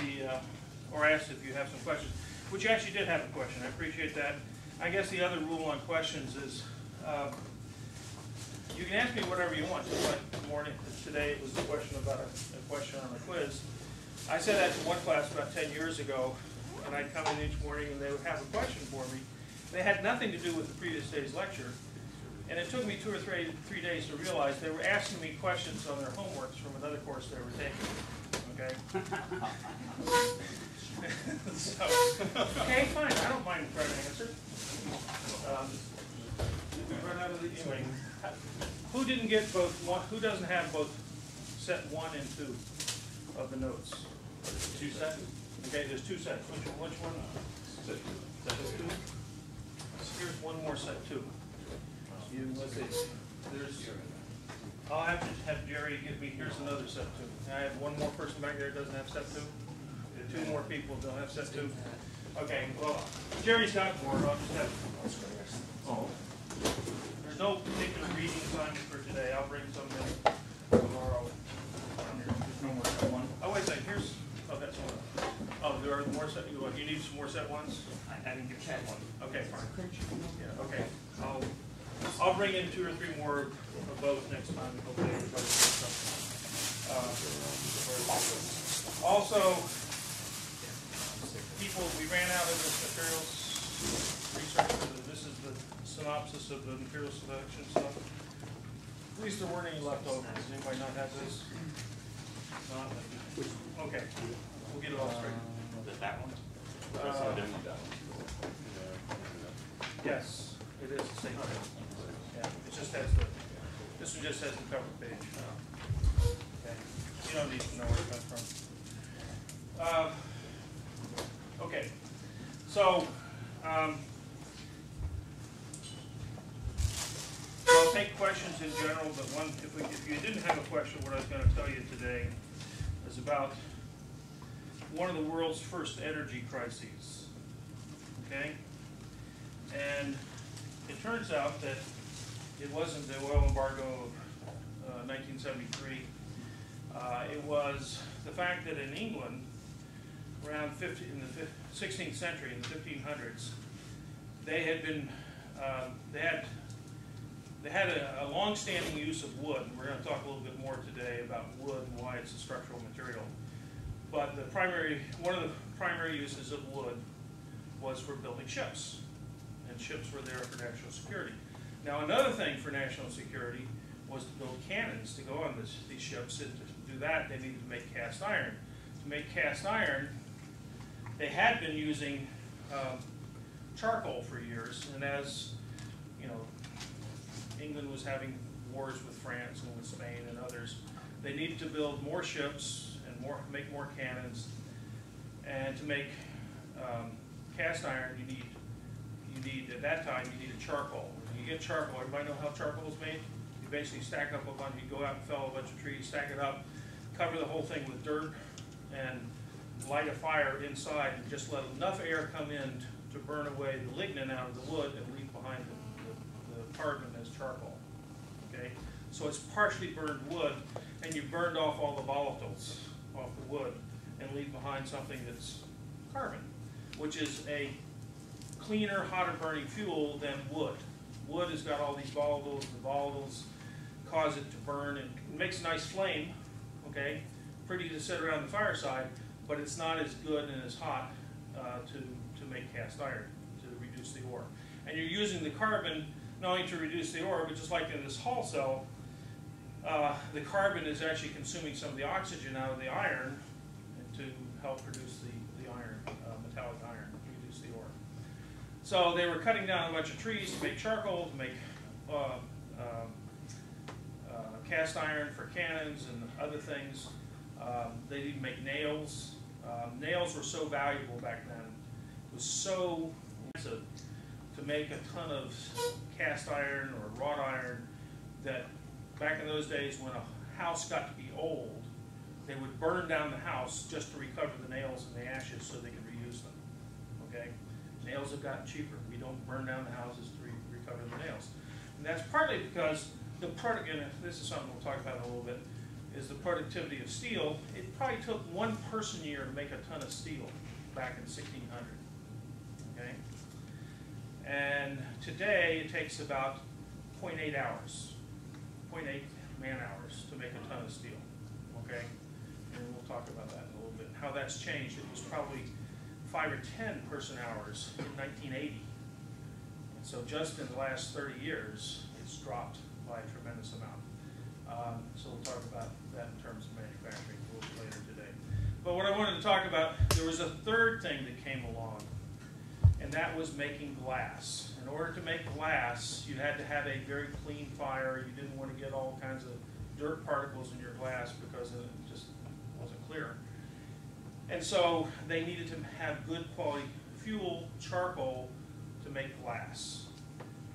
the, uh, or asked if you have some questions, which you actually did have a question, I appreciate that. I guess the other rule on questions is, uh, you can ask me whatever you want, just like morning, today it was a question about a, a question on a quiz. I said that to one class about ten years ago, and I'd come in each morning and they would have a question for me. They had nothing to do with the previous day's lecture, and it took me two or three, three days to realize they were asking me questions on their homeworks from another course they were taking, okay? So, okay, fine, I don't mind trying to answer. Um, we run out of the, anyway, who didn't get both, one, who doesn't have both set one and two of the notes? Two sets? Okay, there's two sets, which, which one? Set two? Here's one more set two. You, let's see, there's, I'll have to have Jerry give me, here's another set two. I have one more person back there that doesn't have set two? Two more people don't have set two? Okay, well, Jerry's got more, I'll just have, Oh, there's no particular reading assignment for today, I'll bring some in tomorrow. There's no more set one. Oh, wait a second, here's, oh, that's one. Oh, there are more set, you, you need some more set ones? I I didn't get that one. Okay, fine. Yeah, okay. I'll, I'll bring in two or three more of those next time, hopefully everybody gets some. Uh, Also, people, we ran out of this materials research, this is the synopsis of the material selection stuff. At least there weren't any left over, does anybody not have this? Not, okay, we'll get it all straight. Was that one? Uh, Yes, it is the same thing. Yeah, it just has the, this one just has the cover page. Okay, You don't need to know where it comes from. Um, Okay, so, um, I'll take questions in general, but one, if we, if you didn't have a question, what I was gonna tell you today is about one of the world's first energy crises. Okay? And it turns out that it wasn't the oil embargo of uh, 1973. Uh, It was the fact that in England, around 50, in the 16th century, in the 1500s, they had been, um, they had, they had a, a long-standing use of wood. We're gonna talk a little bit more today about wood and why it's a structural material. But the primary, one of the primary uses of wood was for building ships. And ships were there for national security. Now, another thing for national security was to build cannons to go on this, these ships. And to do that, they needed to make cast iron. To make cast iron, they had been using um, charcoal for years. And as, you know, England was having wars with France and with Spain and others, they needed to build more ships and more, make more cannons. And to make um, cast iron, you need, you need, at that time, you needed charcoal. You get charcoal, everybody know how charcoal is made? You basically stack up a bunch, you go out and fell a bunch of trees, stack it up, cover the whole thing with dirt, and light a fire inside, and just let enough air come in to burn away the lignin out of the wood and leave behind the, the- the carbon as charcoal. Okay? So it's partially burned wood, and you burned off all the volatiles off the wood, and leave behind something that's carbon, which is a cleaner, hotter burning fuel than wood. Wood has got all these volatiles, the volatiles cause it to burn, and it makes a nice flame, okay? Pretty to sit around the fireside, but it's not as good and as hot uh, to, to make cast iron, to reduce the ore. And you're using the carbon not only to reduce the ore, but just like in this Hall cell, uh, the carbon is actually consuming some of the oxygen out of the iron to help produce the, the iron, uh, metallic iron, to reduce the ore. So they were cutting down a bunch of trees to make charcoal, to make uh, um, uh, cast iron for cannons and other things. Um, They didn't make nails. Um, Nails were so valuable back then. It was so expensive to make a ton of cast iron or wrought iron that back in those days when a house got to be old, they would burn down the house just to recover the nails and the ashes so they could reuse them. Okay? Nails have gotten cheaper. We don't burn down the houses to re- recover the nails. And that's partly because the product, and this is something we'll talk about in a little bit, is the productivity of steel. It probably took one person year to make a ton of steel back in sixteen hundred, okay? And today, it takes about 0.8 hours, 0.8 man hours to make a ton of steel, okay? And we'll talk about that in a little bit, how that's changed. It was probably five or 10 person hours in nineteen eighty. And so just in the last thirty years, it's dropped by a tremendous amount. Um, so we'll talk about that in terms of manufacturing a little later today. But what I wanted to talk about, there was a third thing that came along, and that was making glass. In order to make glass, you had to have a very clean fire. You didn't want to get all kinds of dirt particles in your glass because it just wasn't clear. And so they needed to have good quality fuel, charcoal, to make glass.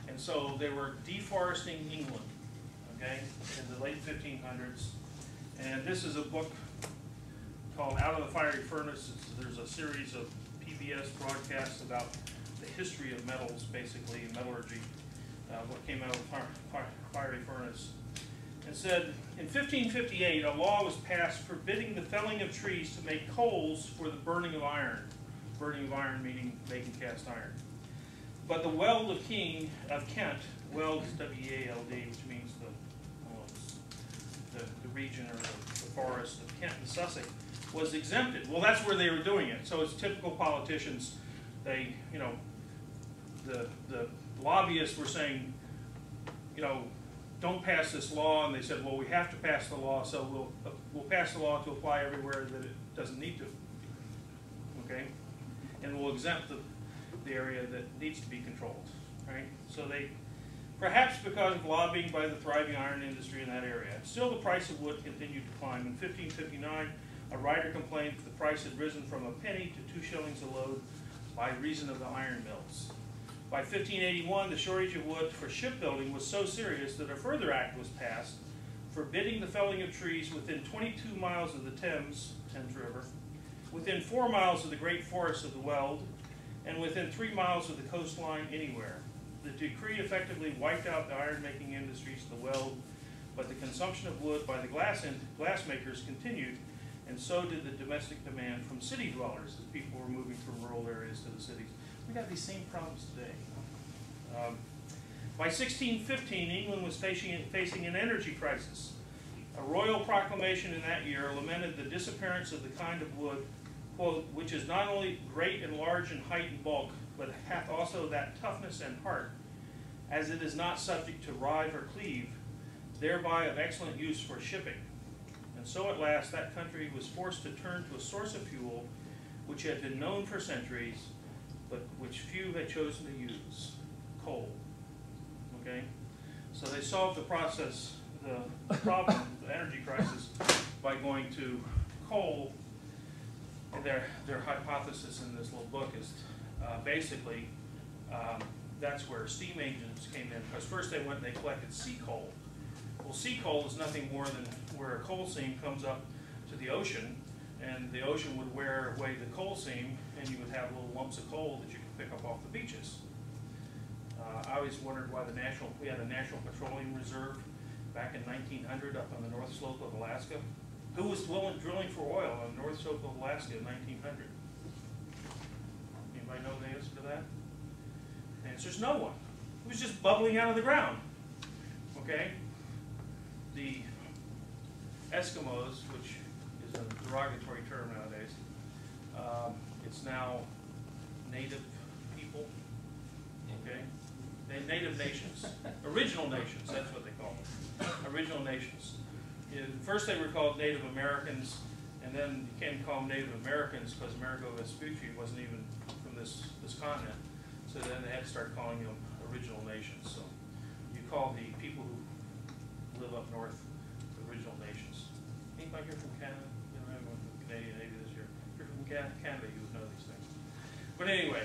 And so they were deforesting England, okay, in the late fifteen hundreds. And this is a book called Out of the Fiery Furnace. There's a series of PBS broadcasts about the history of metals, basically, metallurgy, uh, what came out of the fiery furnace. It said, in fifteen fifty-eight, a law was passed forbidding the felling of trees to make coals for the burning of iron. Burning of iron meaning making cast iron. But the Weald of King of Kent, Weald is W-E-A-L-D, which means the, well, the, the region or the, the forest of Kent and Sussex, was exempted. Well, that's where they were doing it. So it's typical politicians, they, you know, the, the lobbyists were saying, you know, don't pass this law, and they said, well, we have to pass the law, so we'll, we'll pass the law to apply everywhere that it doesn't need to. Okay? And we'll exempt the, the area that needs to be controlled, right? So they, perhaps because of lobbying by the thriving iron industry in that area. Still, the price of wood continued to climb. In fifteen fifty-nine, a writer complained that the price had risen from a penny to two shillings a load by reason of the iron mills. By fifteen eighty-one, the shortage of wood for shipbuilding was so serious that a further act was passed forbidding the felling of trees within twenty-two miles of the Thames, Thames River, within four miles of the great forests of the Weald, and within three miles of the coastline anywhere. The decree effectively wiped out the iron-making industries of the Weald, but the consumption of wood by the glass and glass makers continued, and so did the domestic demand from city dwellers as people were moving from rural areas to the cities. We got these same problems today. Um, by 1615, England was facing, facing an energy crisis. A royal proclamation in that year lamented the disappearance of the kind of wood, quote, which is not only great and large in height and bulk, but hath also that toughness and heart, as it is not subject to rive or cleave, thereby of excellent use for shipping. And so at last that country was forced to turn to a source of fuel which had been known for centuries, but which few had chosen to use, coal. Okay? So they solved the process, the problem, the energy crisis, by going to coal. And their, their hypothesis in this little book is uh, basically um, that's where steam engines came in. Because first they went and they collected sea coal. Well, sea coal is nothing more than where a coal seam comes up to the ocean, and the ocean would wear away the coal seam, and you would have little lumps of coal that you could pick up off the beaches. Uh, I always wondered why the national, we had a National Petroleum Reserve back in nineteen hundred up on the north slope of Alaska. Who was drilling, drilling for oil on the north slope of Alaska in nineteen hundred? Anybody know the answer to that? The answer is no one. It was just bubbling out of the ground, okay? The Eskimos, which is a derogatory term nowadays, um, it's now native people, okay? Native nations, original nations, that's what they call them, original nations. First they were called Native Americans, and then you can't call them Native Americans because Amerigo Vespucci wasn't even from this, this continent. So then they had to start calling them original nations, so you call the people who live up north original nations. Anybody here from Canada? You know, I went to Canadian Navy this year. If you're from Ca- Canada, you would know these things. But anyway,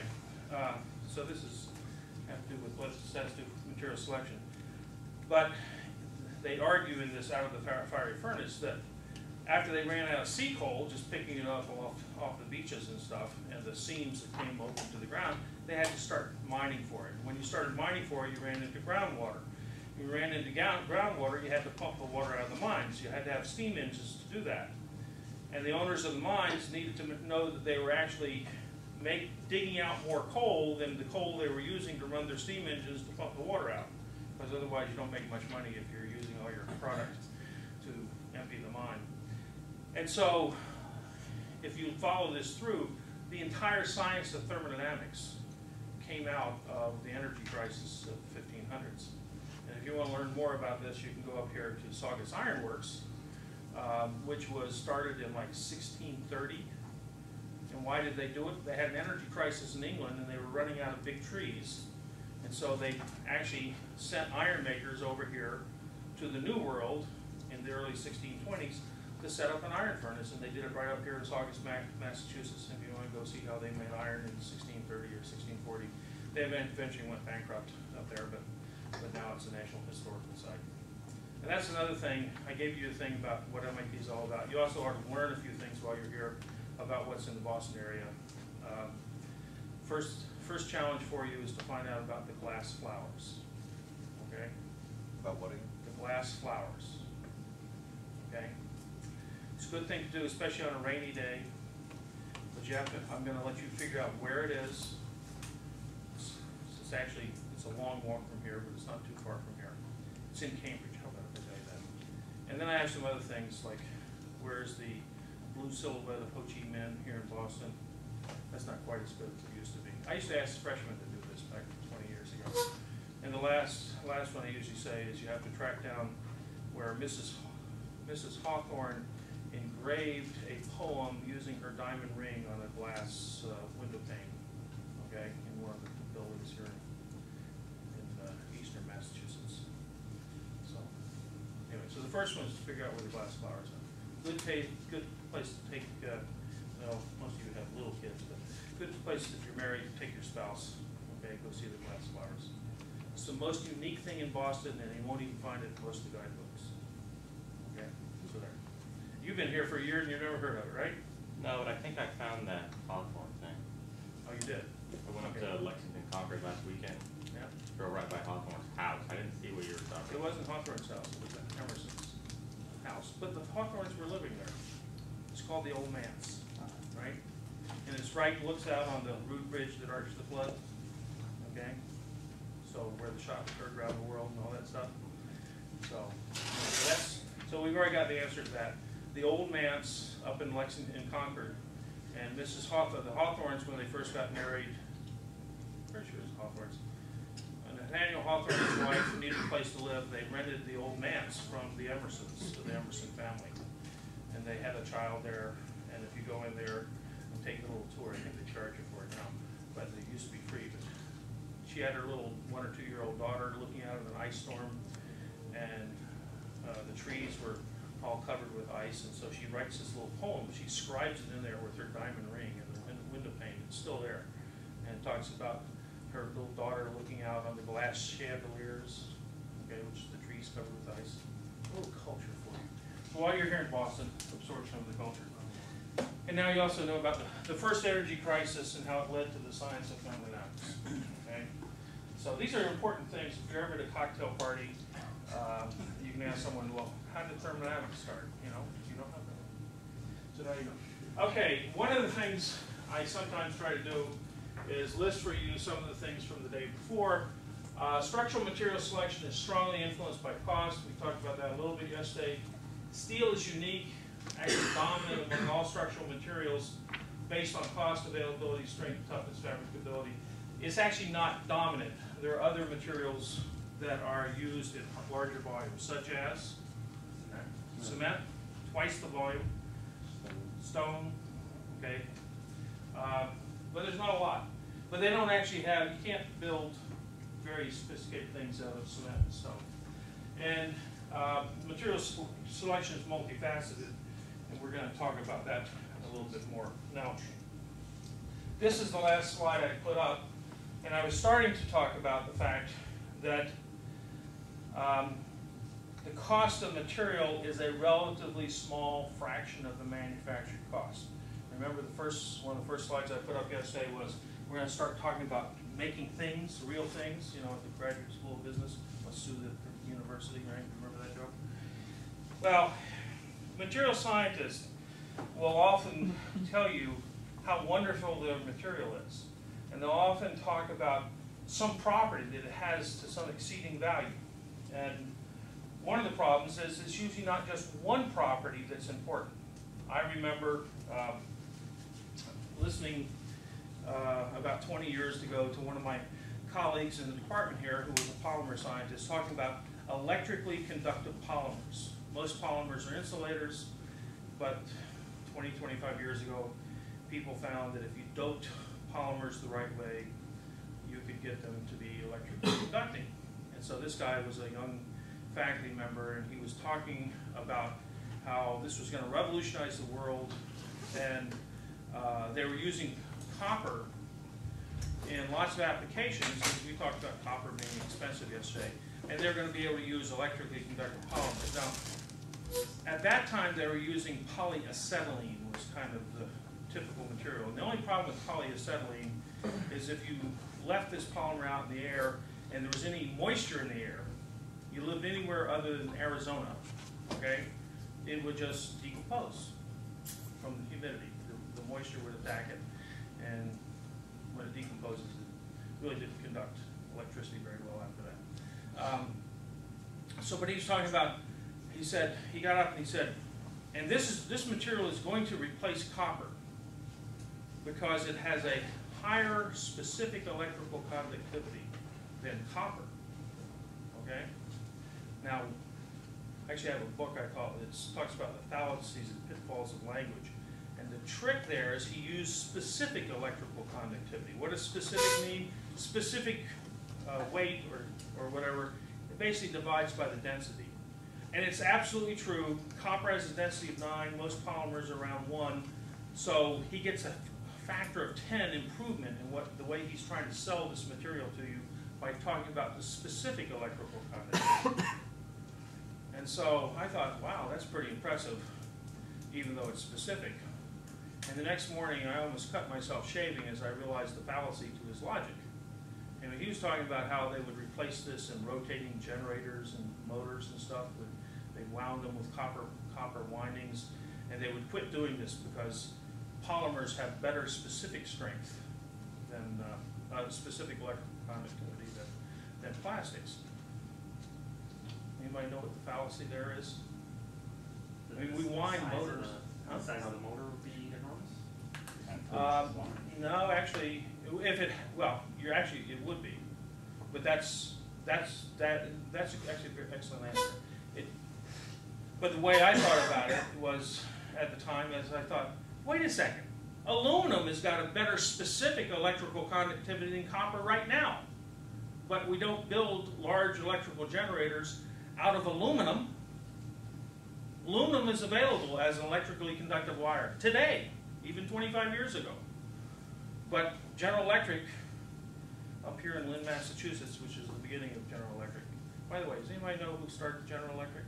uh, so this is, have to do with what has to do with material selection. But they argue in this out of the fiery furnace that after they ran out of sea coal, just picking it up off, off the beaches and stuff, and the seams that came open to the ground, they had to start mining for it. When you started mining for it, you ran into groundwater. you ran into groundwater, you had to pump the water out of the mines. You had to have steam engines to do that. And the owners of the mines needed to know that they were actually make, digging out more coal than the coal they were using to run their steam engines to pump the water out. Because otherwise you don't make much money if you're using all your products to empty the mine. And so, if you follow this through, the entire science of thermodynamics came out of the energy crisis of the fifteen hundreds. And if you want to learn more about this, you can go up here to Saugus Iron Works, um, which was started in like sixteen thirty. And why did they do it? They had an energy crisis in England and they were running out of big trees. And so they actually sent iron makers over here to the New World in the early sixteen twenties to set up an iron furnace, and they did it right up here in Saugus, Massachusetts. If you wanna go see how they made iron in sixteen thirty or sixteen forty. They eventually went bankrupt up there, but, but now it's a national historical site. And that's another thing, I gave you a thing about what MIT is all about. You also are to learn a few things while you're here about what's in the Boston area. Um, First, first challenge for you is to find out about the glass flowers, okay? About what again? The glass flowers, okay? It's a good thing to do, especially on a rainy day, but you have to, I'm gonna let you figure out where it is. It's it's actually, it's a long walk from here, but it's not too far from here. It's in Cambridge, how about I tell you that? And then I have some other things, like where's the blue silhouette of Ho Chi Minh here in Boston? That's not quite as good as it used to be. I used to ask freshmen to do this back twenty years ago. And the last, last one I usually say is you have to track down where Mrs. Mrs. Hawthorne engraved a poem using her diamond ring on a glass uh, window pane, okay, in one of the buildings here in uh, eastern Massachusetts. So, anyway, so the first one is to figure out where the glass flowers are. Good good place to take, uh, well, most of you have little kids, but good place if you're married, to take your spouse, okay, go see the glass flowers. It's the most unique thing in Boston, and you won't even find it in most of the guidebooks. Okay, so there. You've been here for a year and you've never heard of it, right? No, but I think I found that Hawthorne thing. Oh, you did? I went up to Lexington Concord last weekend, Yeah. drove right by Hawthorne's house. I didn't see what you were talking It wasn't Hawthorne's house, it was Emerson's house, but the Hawthornes were living there. It's called the Old Manse, right? And it's right, looks out on the root bridge that arches the flood, okay? So where the heard around the world and all that stuff. So, so that's, so we've already got the answer to that. The Old Manse up in Lexington, in Concord, and Mrs. Hawthorne, the Hawthornes, when they first got married, pretty sure it was Hawthornes, and uh, Nathaniel Hawthorne's wife needed a place to live, they rented the old manse from the Emersons, to the Emerson family. They had a child there, and if you go in there and take a little tour, I think they charge you for it now, but it used to be free, but she had her little one or two-year-old daughter looking out at an ice storm, and, uh, the trees were all covered with ice, and so she writes this little poem, she scribes it in there with her diamond ring and the win- window pane, it's still there. And talks about her little daughter looking out on the glass chandeliers, okay, which the trees covered with ice. A little culture for you. So while you're here in Boston, absorption of the culture. And now you also know about the, the first energy crisis and how it led to the science of thermodynamics, okay? So these are important things. If you're ever at a cocktail party, um, you can ask someone, well, how did thermodynamics start? You know, you don't know that. So now you know. Okay, one of the things I sometimes try to do is list for you some of the things from the day before. Uh, structural material selection is strongly influenced by cost. We talked about that a little bit yesterday. Steel is unique, actually dominant among all structural materials based on cost, availability, strength, toughness, fabricability. It's actually not dominant. There are other materials that are used in larger volumes, such as cement, twice the volume, stone, okay? Uh, But there's not a lot. But they don't actually have, you can't build very sophisticated things out of cement and stone. And uh, material selection is multifaceted, and we're gonna talk about that a little bit more. Now, this is the last slide I put up, and I was starting to talk about the fact that um, the cost of material is a relatively small fraction of the manufactured cost. Remember the first, one of the first slides I put up yesterday was, we're gonna start talking about making things, real things, you know, at the graduate school of business, let's sue the, University, right? Well, material scientists will often tell you how wonderful the material is. And they'll often talk about some property that it has to some exceeding value. And one of the problems is it's usually not just one property that's important. I remember um, listening uh, about 20 years ago to one of my colleagues in the department here who was a polymer scientist talking about electrically conductive polymers. Most polymers are insulators, but 20, 25 years ago, people found that if you doped polymers the right way, you could get them to be electrically conducting. And so this guy was a young faculty member, and he was talking about how this was going to revolutionize the world, and uh, they were using copper in lots of applications. We talked about copper being expensive yesterday, and they're going to be able to use electrically conductive polymers. Now, at that time, they were using polyacetylene was kind of the typical material. And the only problem with polyacetylene is if you left this polymer out in the air and there was any moisture in the air, you lived anywhere other than Arizona, okay, it would just decompose from the humidity. The, the moisture would attack it, and when it decomposes, it really didn't conduct electricity very well after that. Um, so, but he was talking about, he said, he got up and he said, and this is this material is going to replace copper because it has a higher specific electrical conductivity than copper. Okay? Now, I actually I have a book I call it, it talks about the fallacies and pitfalls of language. And the trick there is he used specific electrical conductivity. What does specific mean? Specific uh, weight or, or whatever, it basically divides by the density. And it's absolutely true, copper has a density of nine, most polymers are around one. So he gets a factor of 10 improvement in what the way he's trying to sell this material to you by talking about the specific electrical conductivity. and so I thought, wow, that's pretty impressive, even though it's specific. And the next morning, I almost cut myself shaving as I realized the fallacy to his logic. And he was talking about how they would replace this in rotating generators and motors and stuff. Wound them with copper copper windings, and they would quit doing this because polymers have better specific strength than uh, uh, specific electrical conductivity than, than plastics. Anybody know what the fallacy there is? I mean, we wind motors. the-? The size of the motor would be enormous? Um, no, actually, if it, well, you're actually, it would be, but that's, that's, that, that's actually a very excellent answer. But the way I thought about it was, at the time, as I thought, wait a second, aluminum has got a better specific electrical conductivity than copper right now. But we don't build large electrical generators out of aluminum. Aluminum is available as an electrically conductive wire today, even 25 years ago. But General Electric, up here in Lynn, Massachusetts, which is the beginning of General Electric. By the way, does anybody know who started General Electric?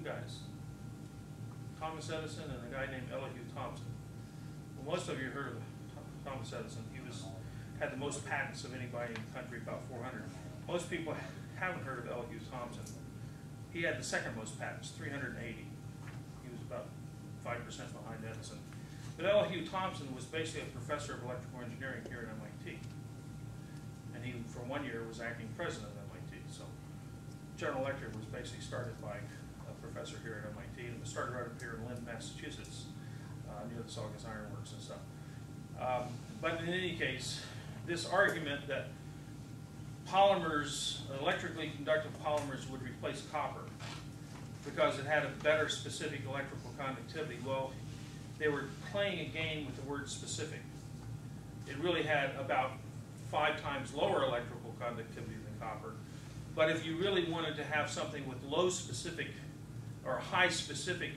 Two guys. Thomas Edison and a guy named Elihu Thomson. Well, most of you heard of Thomas Edison. He was had the most patents of anybody in the country, about 400. Most people haven't heard of Elihu Thomson. He had the second most patents, 380. He was about 5% behind Edison. But Elihu Thomson was basically a professor of electrical engineering here at MIT. And he, for one year, was acting president of MIT. So General Electric was basically started by professor here at MIT, and started right up here in Lynn, Massachusetts, uh, near the Saugus Iron Works and stuff. Um, but in any case, this argument that polymers, electrically conductive polymers would replace copper because it had a better specific electrical conductivity. Well, they were playing a game with the word specific. It really had about five times lower electrical conductivity than copper. But if you really wanted to have something with low specific or high specific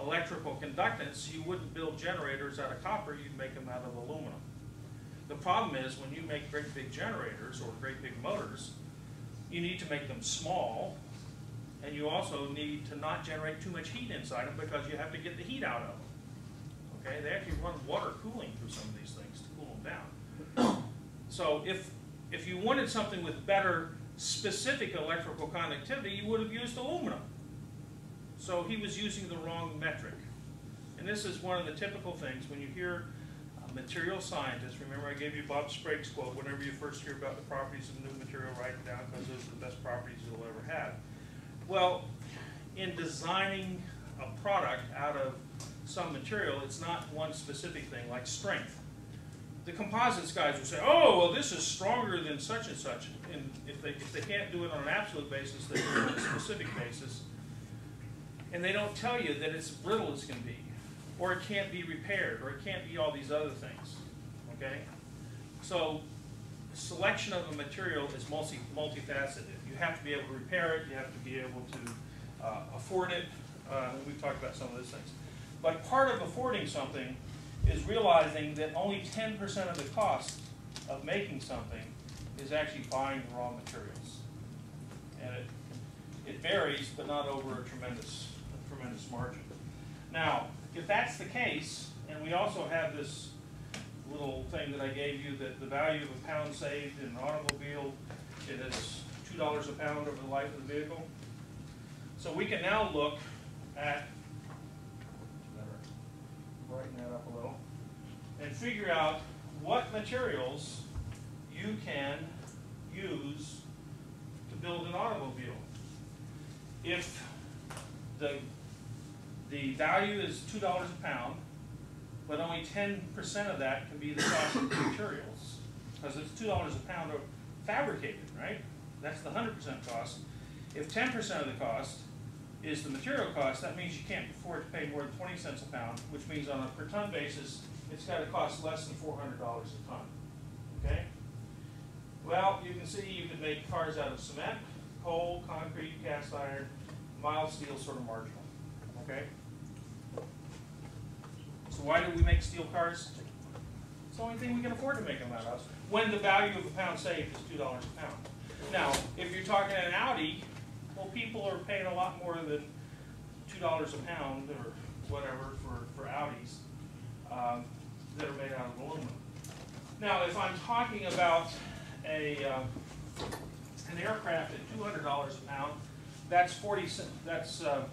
electrical conductance, you wouldn't build generators out of copper, you'd make them out of aluminum. The problem is when you make great big generators or great big motors, you need to make them small, and you also need to not generate too much heat inside them because you have to get the heat out of them. Okay, they actually run water cooling through some of these things to cool them down. So if if you wanted something with better specific electrical conductivity, you would have used aluminum. So he was using the wrong metric. And this is one of the typical things, when you hear a material scientists. remember I gave you Bob Sprague's quote, whenever you first hear about the properties of a new material, write it down, because those are the best properties you'll ever have. Well, in designing a product out of some material, it's not one specific thing, like strength. The composites guys will say, oh, well, this is stronger than such and such, and if they, if they can't do it on an absolute basis, they do it on a specific basis. And they don't tell you that it's brittle as can be, or it can't be repaired, or it can't be all these other things, okay? So, selection of a material is multi, multifaceted. You have to be able to repair it, you have to be able to uh, afford it, uh, we've talked about some of those things. But part of affording something is realizing that only ten percent of the cost of making something is actually buying the raw materials. And it, it varies, but not over a tremendous, tremendous margin. Now, if that's the case, and we also have this little thing that I gave you, that the value of a pound saved in an automobile, it is two dollars a pound over the life of the vehicle. So we can now look at, better brighten that up a little, and figure out what materials you can use to build an automobile. If the, the value is two dollars a pound, but only ten percent of that can be the cost of the materials, because it's two dollars a pound of fabricated, right? That's the hundred percent cost. If ten percent of the cost is the material cost, that means you can't afford to pay more than twenty cents a pound, which means on a per ton basis, it's gotta cost less than four hundred dollars a ton, okay? Well, you can see you can make cars out of cement, coal, concrete, cast iron, mild steel sort of marginal, okay? So why do we make steel cars? It's the only thing we can afford to make them out of, when the value of a pound saved is two dollars a pound. Now, if you're talking an Audi, well, people are paying a lot more than two dollars a pound or whatever for, for Audis, um, that are made out of aluminum. Now, if I'm talking about a, uh, an aircraft at two hundred dollars a pound, that's forty cent, that's, uh,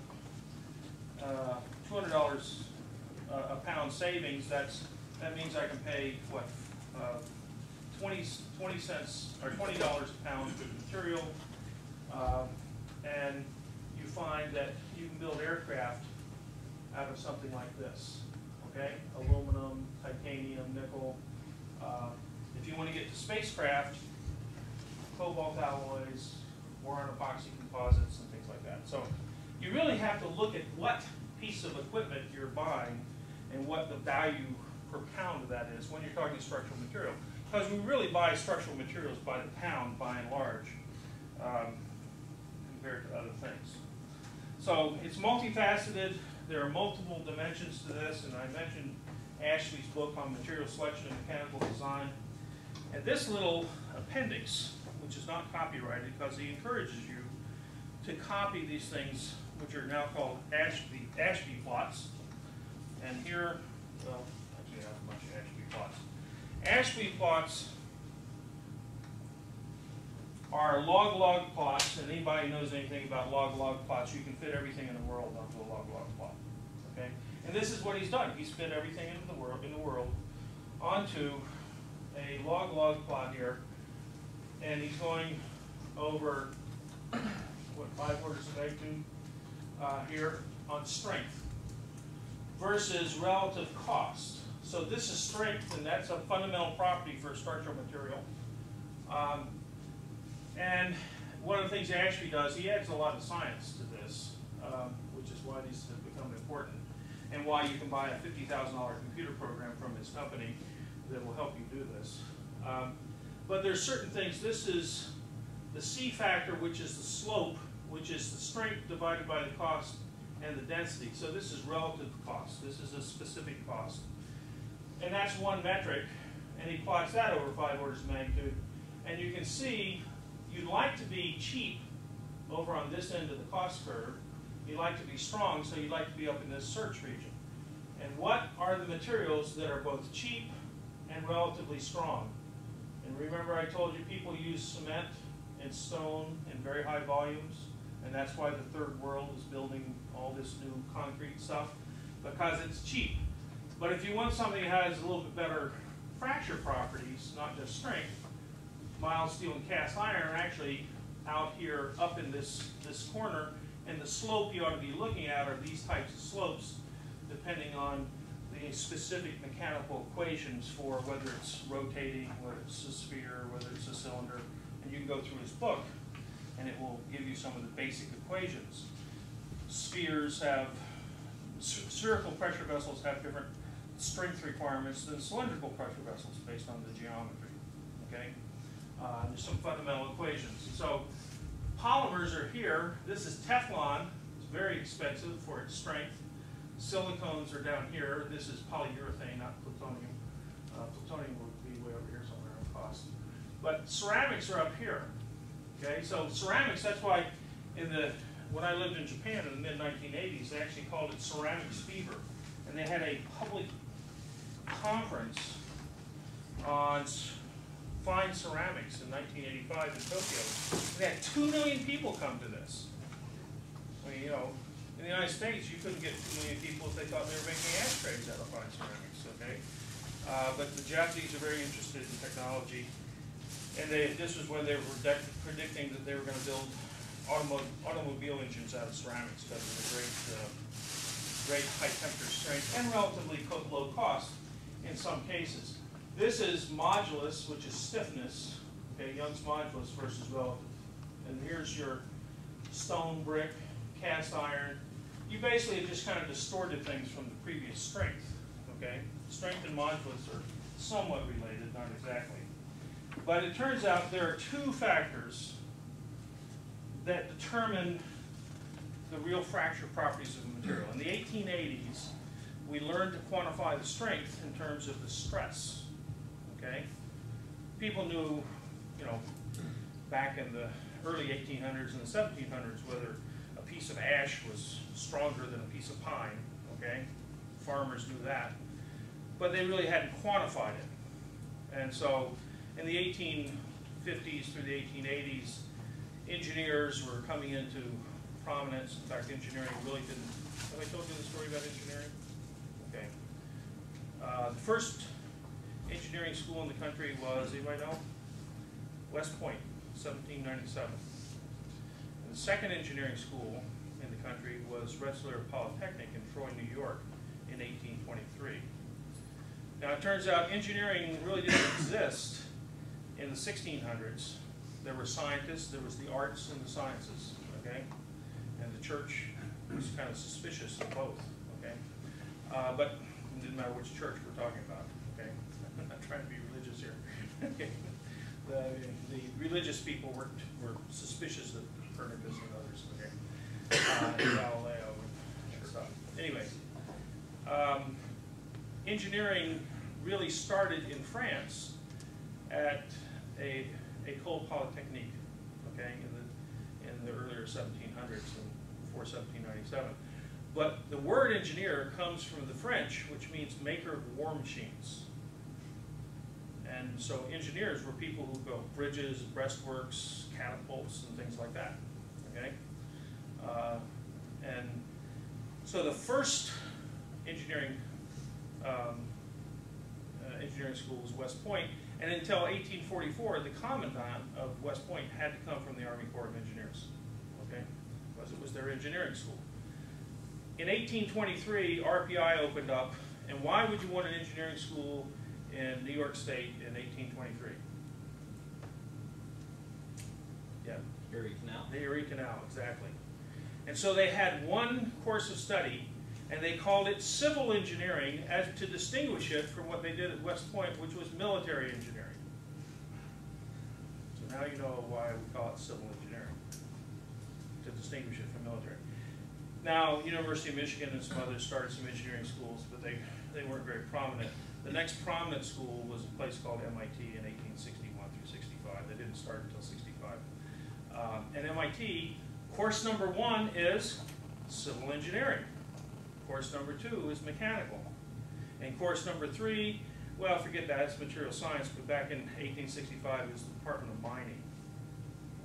uh, two hundred dollars a, pound savings, that's, that means I can pay, what, uh, 20 20 cents, or twenty dollars a pound the material. Um, and you find that you can build aircraft out of something like this, okay? Aluminum, titanium, nickel. Uh, If you want to get to spacecraft, cobalt alloys, boron epoxy composites and things like that. So you really have to look at what piece of equipment you're buying and what the value per pound of that is when you're talking structural material. Because we really buy structural materials by the pound, by and large, um, compared to other things. So it's multifaceted, there are multiple dimensions to this, and I mentioned Ashby's book on material selection and mechanical design. And this little appendix, which is not copyrighted because he encourages you to copy these things, which are now called Ashby, Ashby plots. And here, well, actually not much Ashby plots. Ashby plots are log-log plots, and anybody who knows anything about log-log plots, you can fit everything in the world onto a log-log plot. Okay? And this is what he's done. He's fit everything into the world in the world onto a log-log plot here, and he's going over what five orders of magnitude uh, here on strength versus relative cost. So this is strength, and that's a fundamental property for a structural material. Um, and one of the things Ashby does, he adds a lot of science to this, um, which is why these have become important, and why you can buy a fifty thousand dollar computer program from his company that will help you do this. Um, but there's certain things. This is the C factor, which is the slope, which is the strength divided by the cost and the density. So this is relative cost. This is a specific cost. And that's one metric, and he plots that over five orders of magnitude. And you can see you'd like to be cheap over on this end of the cost curve. You'd like to be strong, so you'd like to be up in this search region. And what are the materials that are both cheap and relatively strong? And remember I told you people use cement and stone in very high volumes, and that's why the third world is building all this new concrete stuff, because it's cheap. But if you want something that has a little bit better fracture properties, not just strength, mild steel and cast iron are actually out here up in this, this corner, and the slope you ought to be looking at are these types of slopes, depending on the specific mechanical equations for whether it's rotating, whether it's a sphere, whether it's a cylinder, and you can go through his book, and it will give you some of the basic equations. Spheres have, spherical pressure vessels have different strength requirements than cylindrical pressure vessels based on the geometry, okay? Uh, there's some fundamental equations. So polymers are here. This is Teflon. It's very expensive for its strength. Silicones are down here. This is polyurethane, not plutonium. Uh, plutonium would be way over here somewhere in cost. But ceramics are up here. Okay, so ceramics, that's why in the, when I lived in Japan in the mid 1980s, they actually called it ceramics fever. And they had a public conference on fine ceramics in 1985 in Tokyo. They had two million people come to this. I mean, you know, in the United States, you couldn't get two million people if they thought they were making ashtrays out of fine ceramics, okay? Uh, but the Japanese are very interested in technology. And they, this was when they were predict- predicting that they were gonna build automo- automobile engines out of ceramics because of the great, uh, great high temperature strength and relatively co- low cost in some cases. This is modulus, which is stiffness, okay, Young's modulus versus relative. And here's your stone, brick, cast iron. You basically have just kind of distorted things from the previous strength, okay? Strength and modulus are somewhat related, not exactly. But it turns out there are two factors that determine the real fracture properties of a material. In the 1880s, we learned to quantify the strength in terms of the stress, okay? People knew, you know, back in the early 1800s and the 1700s, whether a piece of ash was stronger than a piece of pine, okay? Farmers knew that. But they really hadn't quantified it. And so, in the 1850s through the 1880s, engineers were coming into prominence. In fact, engineering really didn't, have I told you the story about engineering? Okay. Uh, the first engineering school in the country was, anybody know? West Point, seventeen ninety-seven. And the second engineering school in the country was Rensselaer Polytechnic in Troy, New York, in eighteen twenty-three. Now, it turns out engineering really didn't exist in the sixteen hundreds. There were scientists, there was the arts and the sciences, okay? And the church was kind of suspicious of both, okay? Uh, but it didn't matter which church we're talking about, okay? I'm not trying to be religious here. Okay. The, the religious people were, were suspicious of Copernicus and others, okay? Uh, Galileo and stuff. Anyway, um, engineering really started in France at a École Polytechnique, okay, in the, in the earlier seventeen hundreds and before seventeen ninety-seven. But the word engineer comes from the French, which means maker of war machines. And so engineers were people who built bridges, breastworks, catapults, and things like that, okay? Uh, And so the first engineering, um, uh, engineering school was West Point, and until eighteen forty-four, the commandant of West Point had to come from the Army Corps of Engineers, okay? Because it was their engineering school. In eighteen twenty-three, RPI opened up, and why would you want an engineering school in New York State in eighteen twenty-three? Yeah, Erie Canal? the Erie Canal, exactly. And so they had one course of study, and they called it civil engineering as to distinguish it from what they did at West Point, which was military engineering. So now you know why we call it civil engineering, to distinguish it from military. Now, University of Michigan and some others started some engineering schools, but they, they weren't very prominent. The next prominent school was a place called MIT in eighteen sixty-one through sixty-five. They didn't start until sixty-five. Um, and MIT, course number one is civil engineering. Course number two is mechanical. And course number three, well, forget that, it's material science, but back in eighteen sixty-five, it was the Department of Mining.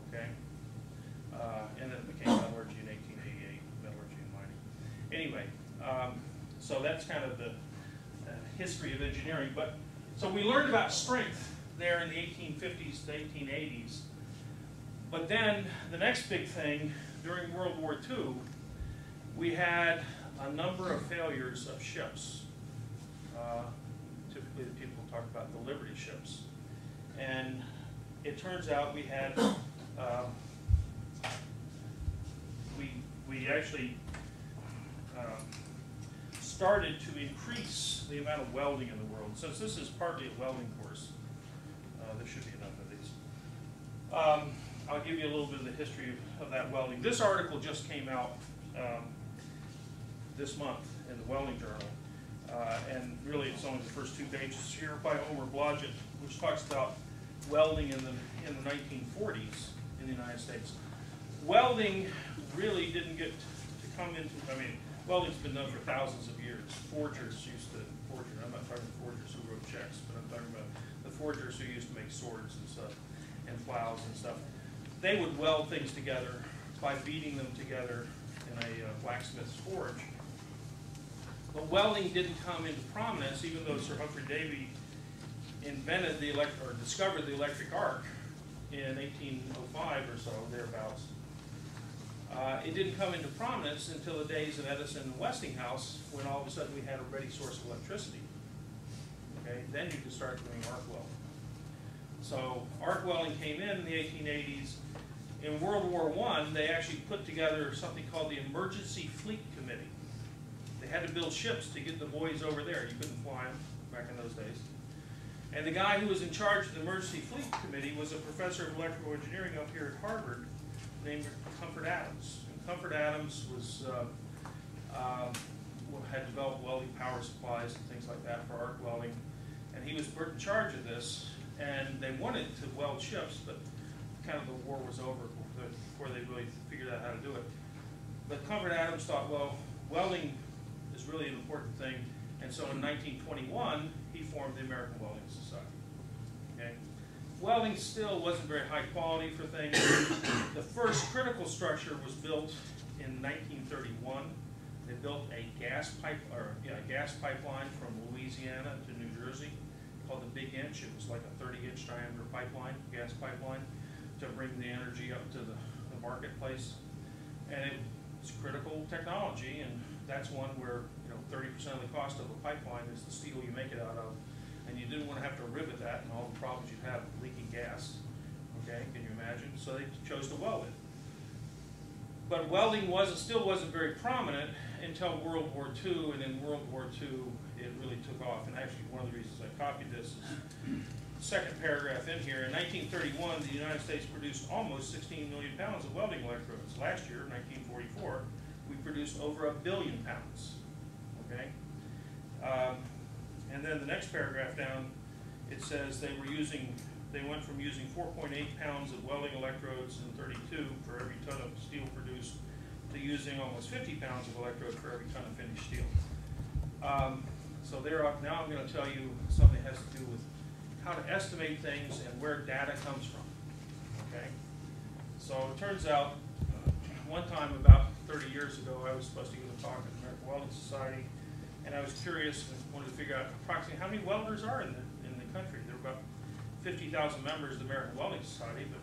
okay? Uh, and then it became metallurgy in eighteen eighty-eight, metallurgy and mining. Anyway, um, so that's kind of the uh, history of engineering, but, so we learned about strength there in the eighteen fifties to eighteen eighties. But then, the next big thing, during World War II, we had a number of failures of ships. Uh, Typically, the people talk about the Liberty ships. And it turns out we had, um, we, we actually um, started to increase the amount of welding in the world. Since this is partly a welding course, uh, there should be enough of these. Um, I'll give you a little bit of the history of, of that welding. This article just came out, um, this month in the Welding Journal. Uh, and really, it's only the first two pages here by Omer Blodgett, which talks about welding in the, in the nineteen forties in the United States. Welding really didn't get to come into, I mean, welding's been done for thousands of years. Forgers used to, forger, I'm not talking about forgers who wrote checks, but I'm talking about the forgers who used to make swords and stuff, and plows and stuff. They would weld things together by beating them together in a uh, blacksmith's forge. But welding didn't come into prominence, even though Sir Humphrey Davy invented the elect, or discovered the electric arc in eighteen oh five or so, thereabouts. Uh, it didn't come into prominence until the days of Edison and Westinghouse, when all of a sudden we had a ready source of electricity. Okay, then you could start doing arc welding. So arc welding came in in the eighteen eighties. In World War One, they actually put together something called the Emergency Fleet. They had to build ships to get the boys over there. You couldn't fly them back in those days. And the guy who was in charge of the Emergency Fleet Committee was a professor of electrical engineering up here at Harvard named Comfort Adams. And Comfort Adams was, uh, um, had developed welding power supplies and things like that for arc welding. And he was put in charge of this, and they wanted to weld ships, but kind of the war was over before they really figured out how to do it. But Comfort Adams thought, well, welding is really an important thing, and so in nineteen twenty-one, he formed the American Welding Society. Okay? Welding still wasn't very high quality for things. The first critical structure was built in nineteen thirty-one. They built a gas pipe, or, yeah, a gas pipeline from Louisiana to New Jersey called the Big Inch. It was like a thirty-inch diameter pipeline, gas pipeline, to bring the energy up to the, the marketplace. And it was critical technology, and that's one where, you know, thirty percent of the cost of a pipeline is the steel you make it out of. And you didn't wanna have to rivet that and all the problems you'd have with leaking gas, okay, can you imagine? So they chose to weld it. But welding wasn't, still wasn't very prominent until World War II, and in World War II, it really took off. And actually, one of the reasons I copied this is second paragraph in here. In nineteen thirty-one, the United States produced almost sixteen million pounds of welding electrodes. Last year, nineteen forty-four, we produced over a billion pounds, okay? Um, and then the next paragraph down, it says they were using, they went from using four point eight pounds of welding electrodes in thirty-two for every ton of steel produced to using almost fifty pounds of electrode for every ton of finished steel. Um, so there, are- now I'm gonna tell you something that has to do with how to estimate things and where data comes from, okay? So it turns out, one time about thirty years ago, I was supposed to give a talk at the American Welding Society, and I was curious and wanted to figure out approximately how many welders are in the, in the country. There are about fifty thousand members of the American Welding Society, but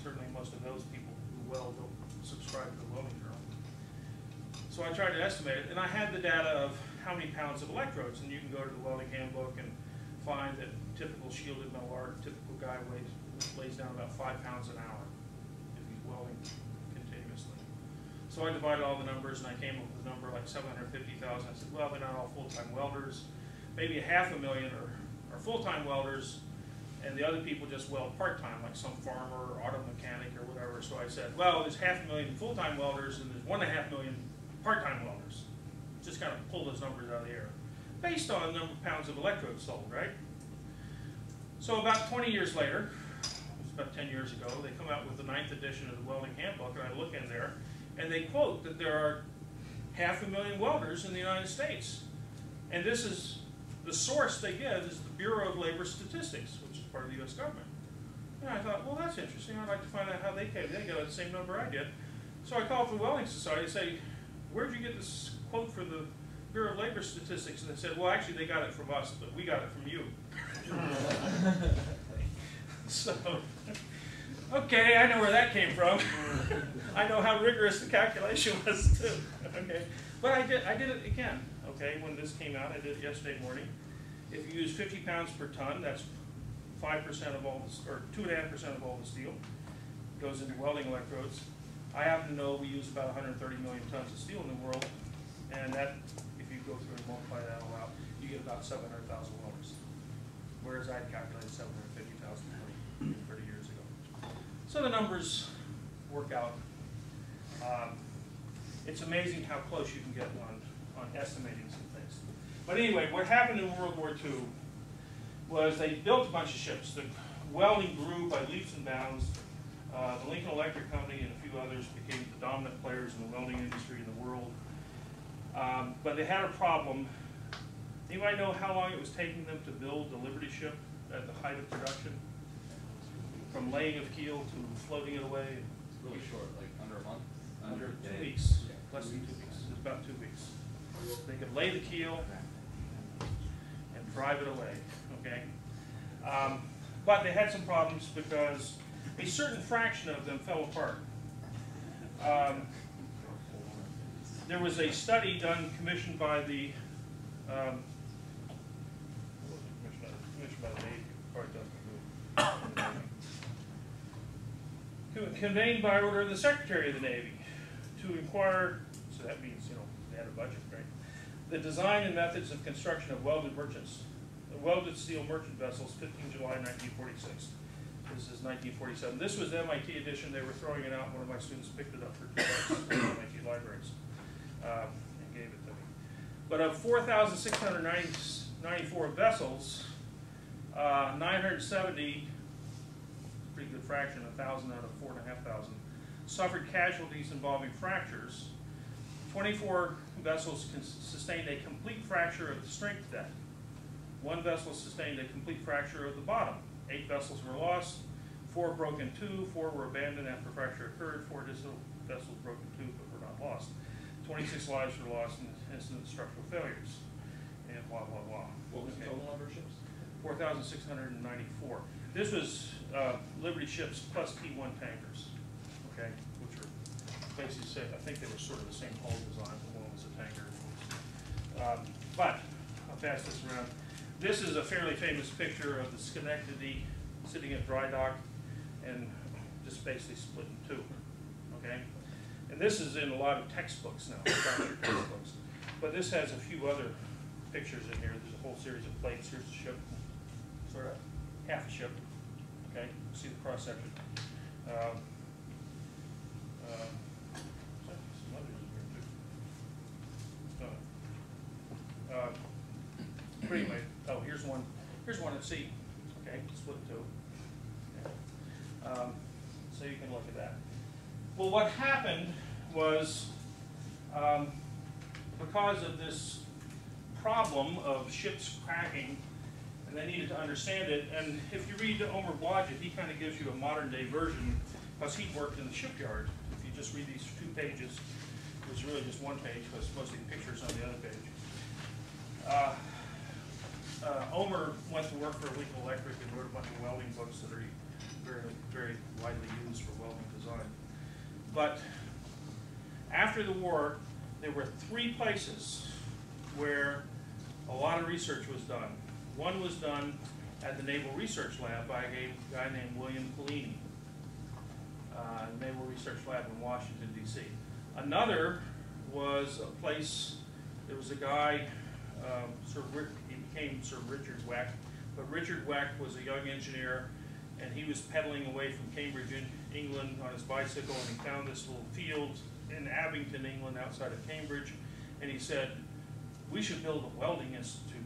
certainly most of those people who weld don't subscribe to the Welding Journal. So I tried to estimate it, and I had the data of how many pounds of electrodes, and you can go to the welding handbook and find that typical shielded metal arc, typical guy weighs, lays down about five pounds an hour if he's welding. So I divided all the numbers and I came up with a number like seven hundred fifty thousand. I said, well, they're not all full-time welders. Maybe a half a million are, are full-time welders and the other people just weld part-time, like some farmer or auto mechanic or whatever. So I said, well, there's half a million full-time welders and there's one and a half million part-time welders. Just kind of pull those numbers out of the air, based on the number of pounds of electrodes sold, right? So about twenty years later, it was about ten years ago, they come out with the ninth edition of the welding handbook, and I look in there, and they quote that there are half a million welders in the United States. And this is, the source they give is the Bureau of Labor Statistics, which is part of the US government. And I thought, well, that's interesting, I'd like to find out how they came, they got the same number I did. So I called the Welding Society, and say, where'd you get this quote for the Bureau of Labor Statistics? And they said, well, actually, they got it from us, but we got it from you. So, okay, I know where that came from. I know how rigorous the calculation was too, okay? But I did, I did it again, okay, when this came out, I did it yesterday morning. If you use fifty pounds per ton, that's five percent of all, the or two and a half percent of all the steel goes into welding electrodes. I happen to know we use about hundred and thirty million tons of steel in the world, and that, if you go through and multiply that all out, you get about seven hundred thousand welders. Whereas I calculated seven hundred fifty thousand thirty years ago. So the numbers work out. Um, It's amazing how close you can get on, on estimating some things. But anyway, what happened in World War II was they built a bunch of ships. The welding grew by leaps and bounds. Uh, the Lincoln Electric Company and a few others became the dominant players in the welding industry in the world. Um, but they had a problem. Anybody know how long it was taking them to build the Liberty ship at the height of production? From laying of keel to floating it away? It's Really short, like under a month? Under two weeks, less than two weeks, it's about two weeks. They could lay the keel and drive it away, okay? Um, But they had some problems because a certain fraction of them fell apart. Um, There was a study done, commissioned by the, um, what was it commissioned by? Commissioned by the Navy, probably done by the Navy. Co- Convened by order of the Secretary of the Navy to inquire, so that means, you know, they had a budget, right? The design and methods of construction of welded merchants, welded steel merchant vessels, fifteen July nineteen forty-six. This is nineteen forty-seven. This was the MIT edition. They were throwing it out. One of my students picked it up for two bucks MIT libraries, um, and gave it to me. But of four thousand six hundred ninety-four vessels, uh, nine hundred seventy pretty good fraction, a thousand out of four and a half thousand, suffered casualties involving fractures. Twenty-four vessels sustained a complete fracture of the strength deck. One vessel sustained a complete fracture of the bottom. Eight vessels were lost, four broke in two, four were abandoned after fracture occurred, four additional vessels broke in two but were not lost. Twenty-six lives were lost in the incident structural failures, and blah, blah, blah. What was the total number of ships? Four thousand six hundred and ninety-four. This was, uh, Liberty ships plus P-1 tankers, okay, which are basically, say- I think they were sort of the same hull design, but one was a tanker. Um, But, I'll pass this around. This is a fairly famous picture of the Schenectady sitting at dry dock and just basically split in two, okay? And this is in a lot of textbooks now, textbooks. But this has a few other pictures in here. There's a whole series of plates. Here's the ship, sort of half a ship, okay? See the cross section. Um, um, some others in here too. Uh, uh, But anyway, oh, here's one, here's one at sea, okay, split two. Um, So you can look at that. Well, what happened was, um, because of this problem of ships cracking, and they needed to understand it, and if you read Omer Blodgett, he kind of gives you a modern-day version, because he worked in the shipyard. If you just read these two pages, which is really just one page, because mostly pictures on the other page. Uh, uh, Omer went to work for Lincoln Electric and wrote a bunch of welding books that are very, very widely used for welding design. But after the war, there were three places where a lot of research was done. One was done at the Naval Research Lab by a guy named William Pellini, uh, Naval Research Lab in Washington DC. Another was a place, there was a guy, um, Sir Rick, he became Sir Richard Weck, but Richard Weck was a young engineer, and he was pedaling away from Cambridge, in England, on his bicycle, and he found this little field in Abington, England, outside of Cambridge, and he said, we should build a welding institute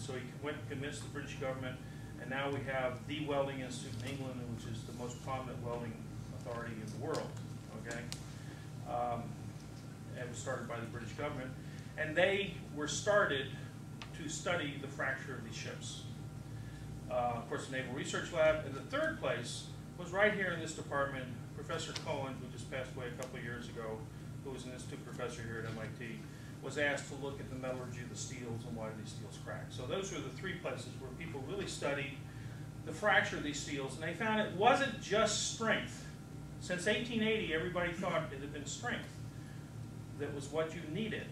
so he went and convinced the British government, and now we have the Welding Institute in England, which is the most prominent welding authority in the world, okay? Um, It was started by the British government, and they were started to study the fracture of these ships. uh, of course, the Naval Research Lab, and the third place was right here in this department, Professor Cohen, who just passed away a couple years ago, who was an institute professor here at MIT, was asked to look at the metallurgy of the steels and why do these steels crack. So those were the three places where people really studied the fracture of these steels, and they found it wasn't just strength. Since 1880, everybody thought it had been strength that was what you needed,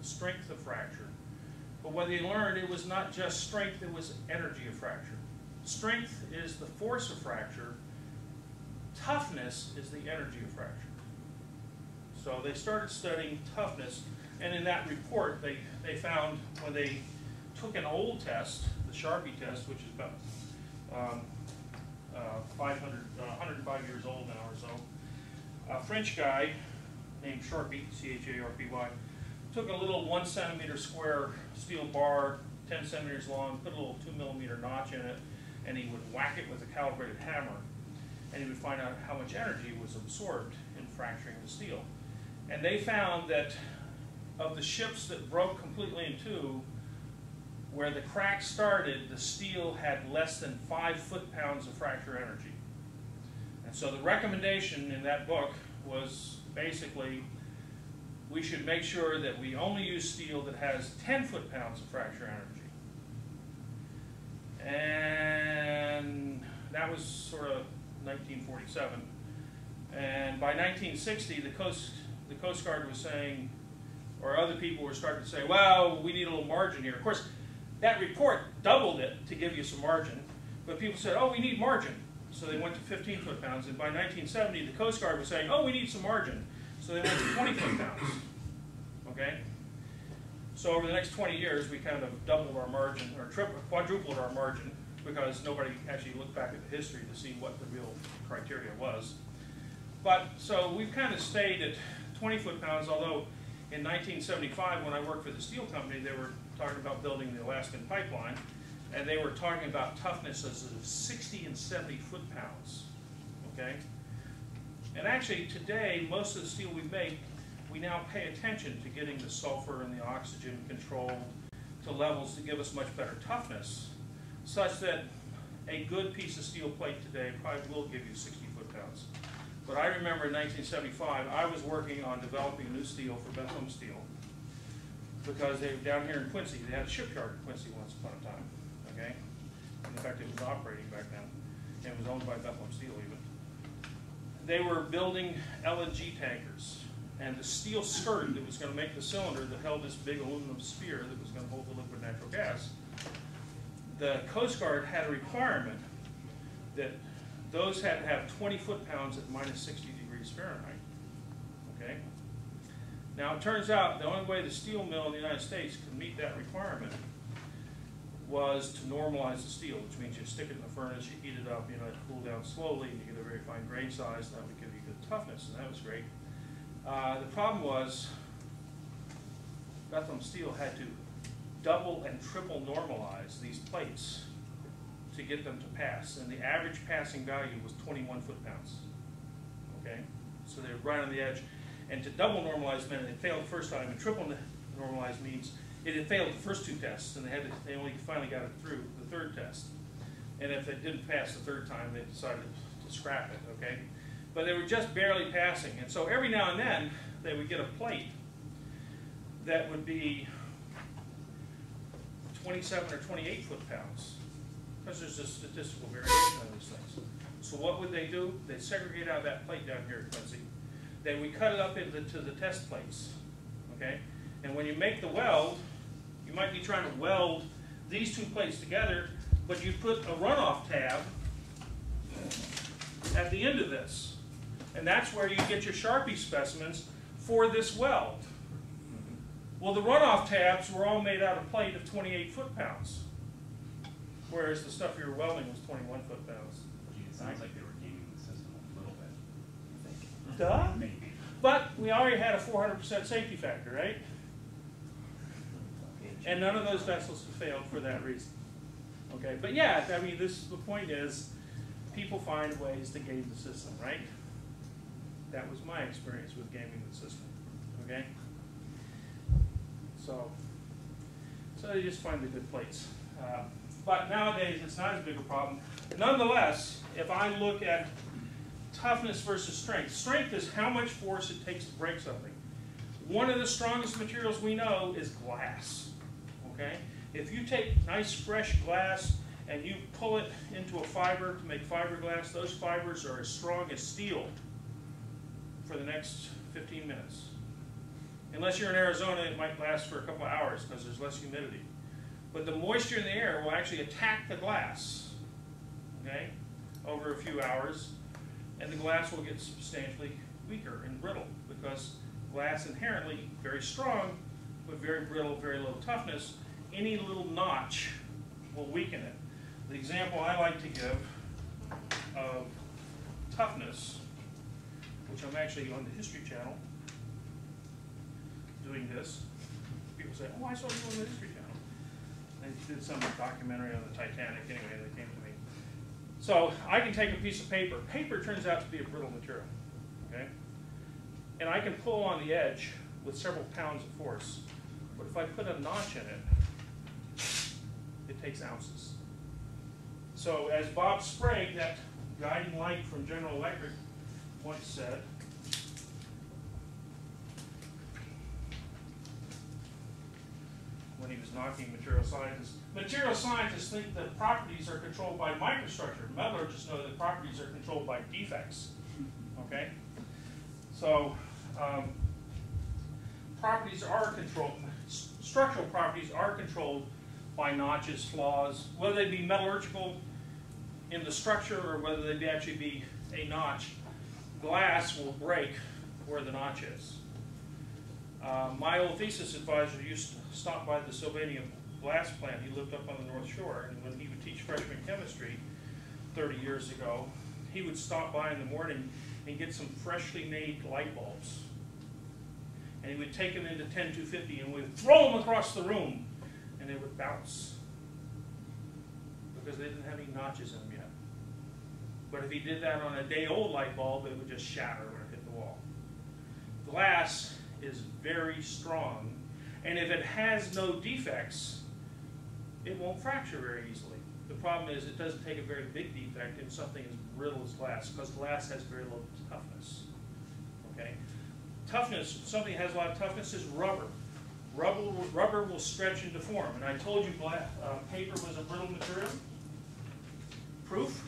the strength of fracture. But what they learned, it was not just strength, it was energy of fracture. Strength is the force of fracture. Toughness is the energy of fracture. So they started studying toughness, and in that report, they, they found when they took an old test, the Charpy test, which is about um, uh, 500, uh, 105 years old now or so, a French guy named Charpy, C-H-A-R-P-Y, took a little one centimeter square steel bar, 10 centimeters long, put a little two millimeter notch in it, and he would whack it with a calibrated hammer, and he would find out how much energy was absorbed in fracturing the steel. And they found that of the ships that broke completely in two, where the crack started, the steel had less than five foot-pounds of fracture energy. And so the recommendation in that book was basically, we should make sure that we only use steel that has 10 foot-pounds of fracture energy. And that was sort of 1947. And by 1960, the Coast, the Coast Guard was saying, or other people were starting to say, well, we need a little margin here. Of course, that report doubled it to give you some margin, but people said, oh, we need margin. So they went to 15 foot-pounds, and by 1970, the Coast Guard was saying, oh, we need some margin. So they went to 20 foot-pounds, okay? So over the next 20 years, we kind of doubled our margin, or triple, quadrupled our margin, because nobody actually looked back at the history to see what the real criteria was. But, so we've kind of stayed at 20 foot-pounds, although in 1975, when I worked for the steel company, they were talking about building the Alaskan pipeline, and they were talking about toughness as of 60 and 70 foot-pounds, okay? And actually, today, most of the steel we make, we now pay attention to getting the sulfur and the oxygen controlled to levels to give us much better toughness, such that a good piece of steel plate today probably will give you 60 foot-pounds. But I remember in 1975, I was working on developing a new steel for Bethlehem Steel, because they, down here in Quincy, they had a shipyard in Quincy once upon a time, okay? In fact, it was operating back then, and it was owned by Bethlehem Steel even. They were building LNG tankers, and the steel skirt that was gonna make the cylinder that held this big aluminum sphere that was gonna hold the liquid natural gas, the Coast Guard had a requirement that those had to have twenty foot-pounds at minus sixty degrees Fahrenheit, okay? Now, it turns out the only way the steel mill in the United States could meet that requirement was to normalize the steel, which means you stick it in the furnace, you heat it up, you know, it cool down slowly, and you get a very fine grain size, and that would give you good toughness, and that was great. Uh, the problem was Bethlehem Steel had to double and triple normalize these plates to get them to pass, and the average passing value was twenty-one foot-pounds, okay? So they're right on the edge. And to double normalize meant it failed the first time, and triple normalize means it had failed the first two tests, and they had to, they only finally got it through the third test. And if it didn't pass the third time, they decided to scrap it, okay? But they were just barely passing, and so every now and then, they would get a plate that would be twenty-seven or twenty-eight foot-pounds, because there's a statistical variation on these things. So what would they do? They'd segregate out that plate down here Quincy, then we cut it up into to the test plates, okay? And when you make the weld, you might be trying to weld these two plates together, but you put a runoff tab at the end of this. And that's where you get your Charpy specimens for this weld. Well, the runoff tabs were all made out of plate of 28 foot-pounds, whereas the stuff you were welding was 21 foot-pounds. Gee, it sounds like they were gaming the system a little bit. Duh. Maybe. But we already had a 400% safety factor, right? And none of those vessels have failed for that reason. Okay, but yeah, I mean, this, the point is, people find ways to game the system, right? That was my experience with gaming the system, okay? So, so they just find the good plates. Uh, but nowadays it's not as big a problem. Nonetheless, if I look at toughness versus strength, strength is how much force it takes to break something. One of the strongest materials we know is glass. Okay? If you take nice fresh glass and you pull it into a fiber to make fiberglass, those fibers are as strong as steel for the next 15 minutes. Unless you're in Arizona, it might last for a couple of hours because there's less humidity. But the moisture in the air will actually attack the glass, okay, over a few hours, and the glass will get substantially weaker and brittle because glass inherently very strong, but very brittle, very low toughness. Any little notch will weaken it. The example I like to give of toughness, which I'm actually on the History Channel doing this. People say, oh, I saw you on the History did some documentary on the Titanic anyway, they came to me. So I can take a piece of paper. Paper turns out to be a brittle material, okay? And I can pull on the edge with several pounds of force. But if I put a notch in it, it takes ounces. So as Bob Sprague, that guiding light from General Electric, once said, when he was knocking material scientists. Material scientists think that properties are controlled by microstructure. Metallurgists know that properties are controlled by defects. Okay? So, um, properties are controlled, structural properties are controlled by notches, flaws, whether they be metallurgical in the structure or whether they actually be a notch. Glass will break where the notch is. Uh, my old thesis advisor used to stop by the Sylvania glass plant. He lived up on the North Shore, and when he would teach freshman chemistry 30 years ago, he would stop by in the morning and get some freshly made light bulbs. And he would take them into 10250 and would throw them across the room, and they would bounce because they didn't have any notches in them yet. But if he did that on a day-old light bulb, it would just shatter when it hit the wall. Glass is very strong, and if it has no defects, it won't fracture very easily. The problem is it doesn't take a very big defect in something as brittle as glass, because glass has very low toughness. Okay? Toughness, something that has a lot of toughness is rubber. Rubber, rubber will stretch and deform, and I told you uh, paper was a brittle material. Proof?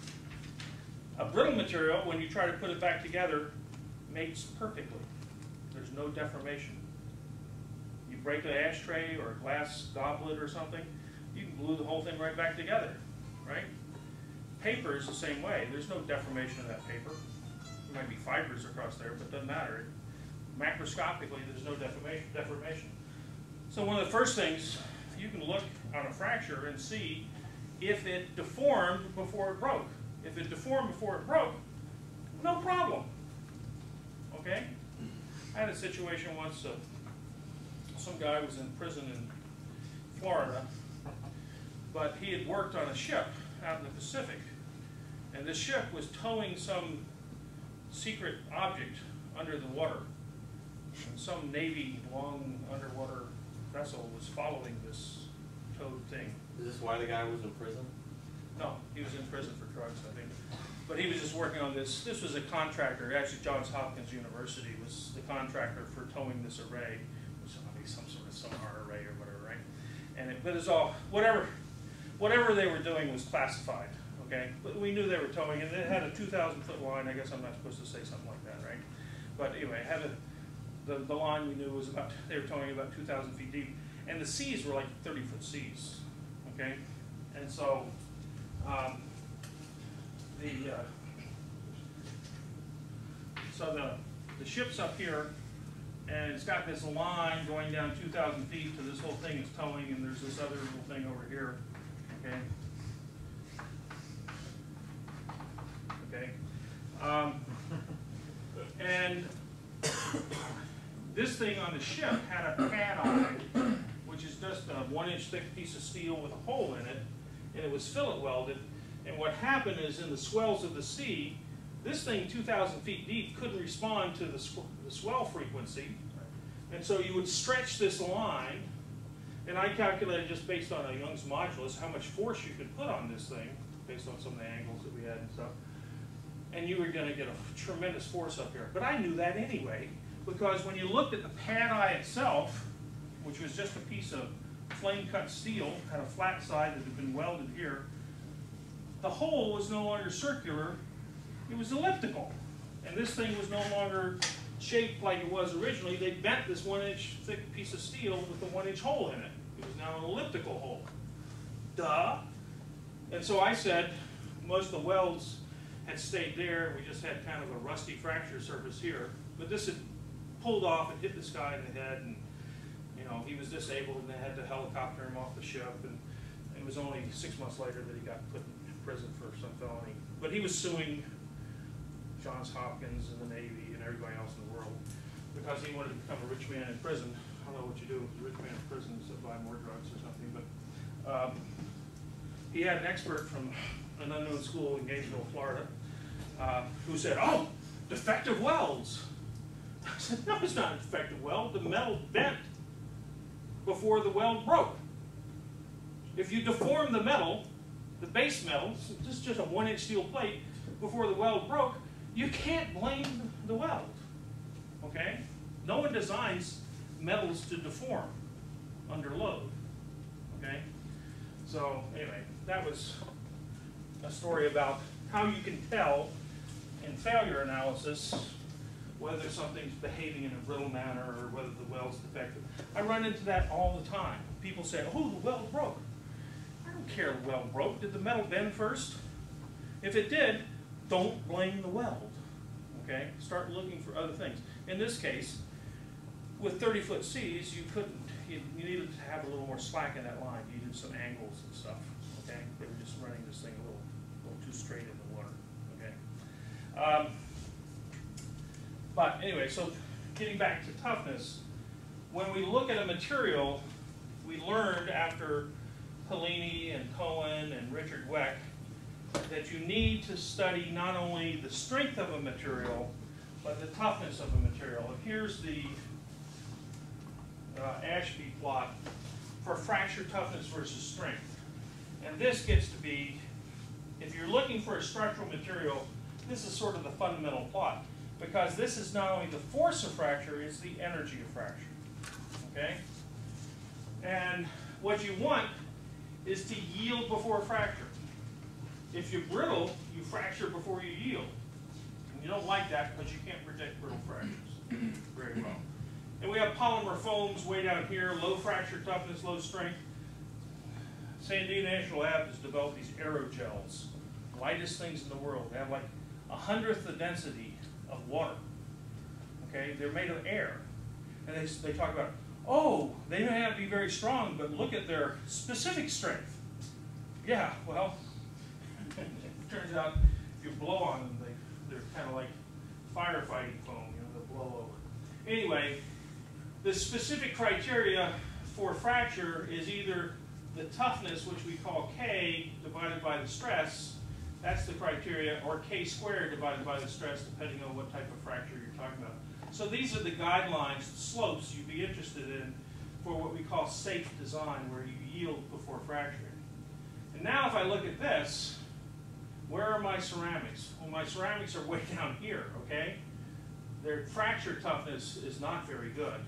A brittle material, when you try to put it back together, mates perfectly. There's no deformation. You break an ashtray or a glass goblet or something, you can glue the whole thing right back together, right? Paper is the same way. There's no deformation of that paper. There might be fibers across there, but it doesn't matter. Macroscopically, there's no deformation. deformation. So one of the first things, you can look on a fracture and see if it deformed before it broke. If it deformed before it broke, no problem. Okay? I had a situation once, uh, some guy was in prison in Florida, but he had worked on a ship out in the Pacific. And this ship was towing some secret object under the water. And some Navy long underwater vessel was following this towed thing. Is this why the guy was in prison? No, he was in prison for drugs, I think. But he was just working on this. This was a contractor. Actually, Johns Hopkins University was the contractor for towing this array, which to be some sort of sonar array or whatever, right? And it, but it's all whatever, whatever they were doing was classified. Okay, but we knew they were towing, and it had a 2,000 foot line. I guess I'm not supposed to say something like that, right? But anyway, it had a the, the line we knew was about they were towing about 2,000 feet deep, and the seas were like 30 foot seas. Okay, and so um, the uh, so the the ship's up here, and it's got this line going down 2,000 feet to this whole thing is towing, and there's this other little thing over here. Okay. Okay. Um, and this thing on the ship had a pad on it, which is just a one inch thick piece of steel with a hole in it, and it was fillet welded. And what happened is in the swells of the sea, this thing 2,000 feet deep couldn't respond to the, sw the swell frequency. And so you would stretch this line And I calculated just based on a Young's modulus, how much force you could put on this thing, based on some of the angles that we had and stuff. And you were gonna get a tremendous force up here. But I knew that anyway, because when you looked at the pad eye itself, which was just a piece of flame cut steel, had a flat side that had been welded here, the hole was no longer circular, it was elliptical. And this thing was no longer shaped like it was originally. They bent this one inch thick piece of steel with a one inch hole in it. It was now an elliptical hole. Duh. And so I said, most of the welds had stayed there. We just had kind of a rusty fracture surface here. But this had pulled off and hit this guy in the head and you know, he was disabled and they had to helicopter him off the ship and it was only six months later that he got put in prison for some felony. But he was suing Johns Hopkins and the Navy and everybody else in the world because he wanted to become a rich man in prison. I don't know what you do with a rich man in prison, is to buy more drugs or something, but um, he had an expert from an unknown school in Gainesville, Florida, uh, who said, "Oh, defective welds." I said, "No, it's not a defective weld. The metal bent before the weld broke. If you deform the metal, the base metal, just just a one-inch steel plate, before the weld broke, you can't blame the weld. Okay? No one designs metals to deform under load. Okay? So anyway, that was a story about how you can tell in failure analysis whether something's behaving in a brittle manner or whether the weld's defective. I run into that all the time. People say, oh, the weld broke. Care weld broke. Did the metal bend first? If it did, don't blame the weld. Okay? Start looking for other things. In this case, with 30 foot seas, you couldn't, you, you needed to have a little more slack in that line. You needed some angles and stuff. Okay? They were just running this thing a little, a little too straight in the water. Okay? Um, but anyway, so getting back to toughness, when we look at a material, we learned after And Cohen and Richard Weck that you need to study not only the strength of a material, but the toughness of a material. And here's the uh, Ashby plot for fracture toughness versus strength. And this gets to be, if you're looking for a structural material, this is sort of the fundamental plot. Because this is not only the force of fracture, it's the energy of fracture. Okay? And what you want is to yield before fracture. If you're brittle, you fracture before you yield. And you don't like that because you can't predict brittle fractures very well. And we have polymer foams way down here, low fracture toughness, low strength. Sandia National Lab has developed these aerogels, lightest things in the world. They have like a hundredth the density of water. Okay, they're made of air. And they, they talk about, oh, they may not be very strong, but look at their specific strength. Yeah, well, it turns out if you blow on them, they, they're kind of like firefighting foam, you know, they blow over. Anyway, the specific criteria for fracture is either the toughness, which we call K, divided by the stress, that's the criteria, or K squared divided by the stress, depending on what type of fracture you're talking about. So these are the guidelines, the slopes you'd be interested in for what we call safe design, where you yield before fracturing. And now if I look at this, where are my ceramics? Well, my ceramics are way down here, okay? Their fracture toughness is not very good.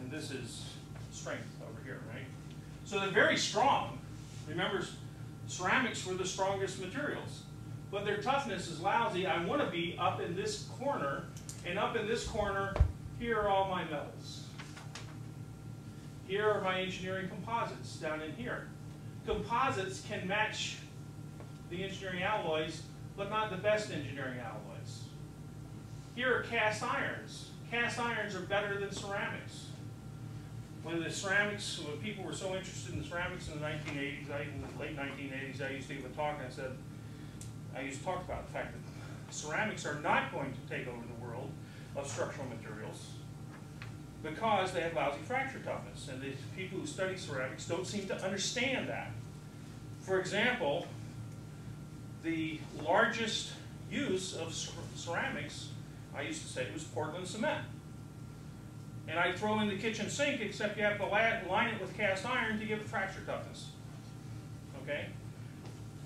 And this is strength over here, right? So they're very strong. Remember, ceramics were the strongest materials. But their toughness is lousy. I want to be up in this corner, and up in this corner, here are all my metals. Here are my engineering composites down in here. Composites can match the engineering alloys, but not the best engineering alloys. Here are cast irons. Cast irons are better than ceramics. When the ceramics, when people were so interested in ceramics in the 1980s, I, in the late 1980s, I used to give a talk and I said, I used to talk about the fact that ceramics are not going to take over the of structural materials because they have lousy fracture toughness. And the people who study ceramics don't seem to understand that. For example, the largest use of ceramics, I used to say, was Portland cement. And I throw in the kitchen sink, except you have to line it with cast iron to give it fracture toughness. Okay?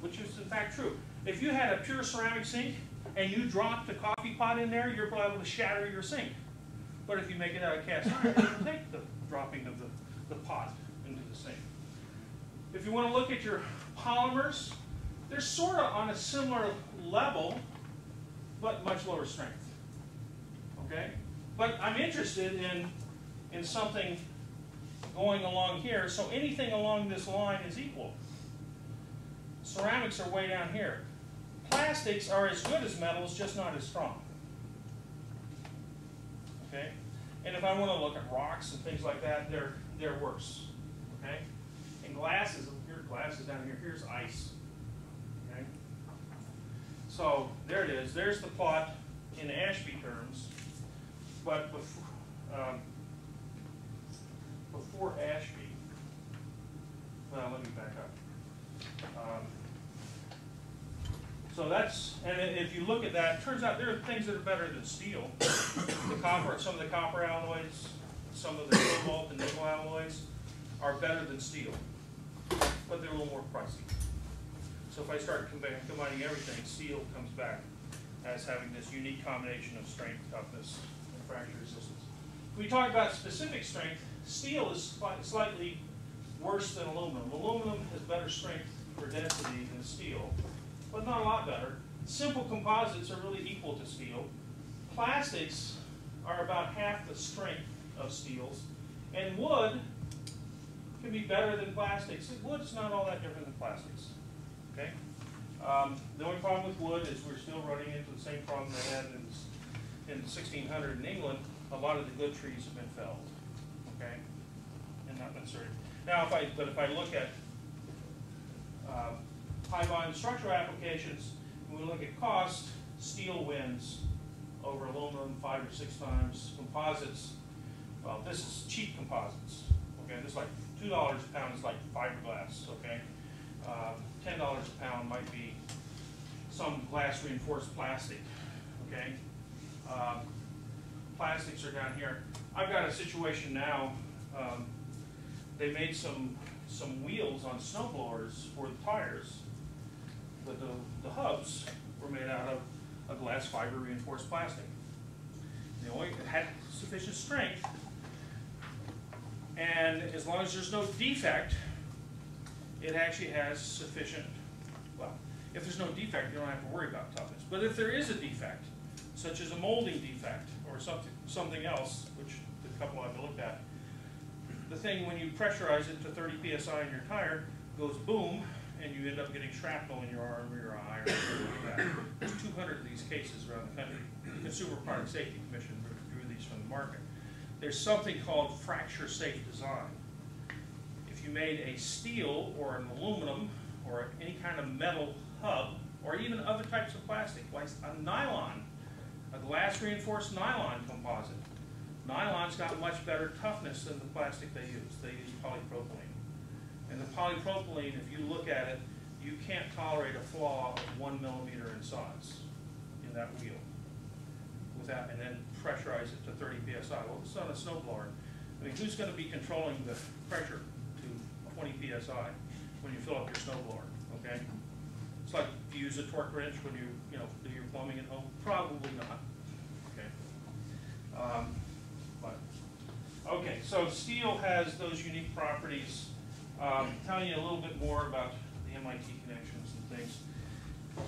Which is in fact true. If you had a pure ceramic sink and you drop the coffee pot in there, you're liable to shatter your sink. But if you make it out of cast iron, it doesn't take the dropping of the, the pot into the sink. If you want to look at your polymers, they're sort of on a similar level, but much lower strength. Okay? But I'm interested in, in something going along here, so anything along this line is equal. Ceramics are way down here. Plastics are as good as metals, just not as strong. Okay? And if I want to look at rocks and things like that, they're, they're worse. Okay? And glasses, here, glasses down here, here's ice. Okay? So there it is. There's the plot in Ashby terms. But before, um, before Ashby, well, let me back up. Um, so that's, and if you look at that, it turns out there are things that are better than steel. The copper, some of the copper alloys, some of the cobalt and nickel alloys are better than steel, but they're a little more pricey. So if I start combining everything, steel comes back as having this unique combination of strength, toughness, and fracture resistance. If we talk about specific strength, steel is slightly worse than aluminum. Aluminum has better strength for density than steel, but not a lot better. Simple composites are really equal to steel. Plastics are about half the strength of steels, and wood can be better than plastics. Wood's not all that different than plastics. Okay? Um, the only problem with wood is we're still running into the same problem they had in, in 1600 in England. A lot of the good trees have been felled. Okay? And not been necessarily. Now, if I, but if I look at uh, high volume structural applications, when we look at cost, steel wins over aluminum five or six times. Composites, well, this is cheap composites. Okay, this is like two dollars a pound is like fiberglass. Okay, uh, ten dollars a pound might be some glass reinforced plastic. Okay, um, plastics are down here. I've got a situation now. Um, they made some some wheels on snowblowers for the tires, but the, the hubs were made out of a glass fiber reinforced plastic. They only had sufficient strength, and as long as there's no defect, it actually has sufficient, well, if there's no defect, you don't have to worry about toughness. But if there is a defect, such as a molding defect or something, something else, which the couple I've looked at, the thing, when you pressurize it to 30 psi in your tire, goes boom, and you end up getting shrapnel in your arm or your eye or something like that. There's 200 of these cases around the country. The Consumer Product Safety Commission withdrew these from the market. There's something called fracture safe design. If you made a steel or an aluminum or any kind of metal hub, or even other types of plastic, like a nylon, a glass reinforced nylon composite, Nylon's got much better toughness than the plastic they use. They use polypropylene. And the polypropylene, if you look at it, you can't tolerate a flaw of one millimeter in size in that wheel. Without, and then pressurize it to thirty PSI. Well, it's on a snowblower. I mean, who's gonna be controlling the pressure to twenty PSI when you fill up your snowblower? okay? It's like if you use a torque wrench when you, you know, do your plumbing at home, probably not, okay? Um, but, okay, so steel has those unique properties. Um, telling you a little bit more about the MIT connections and things.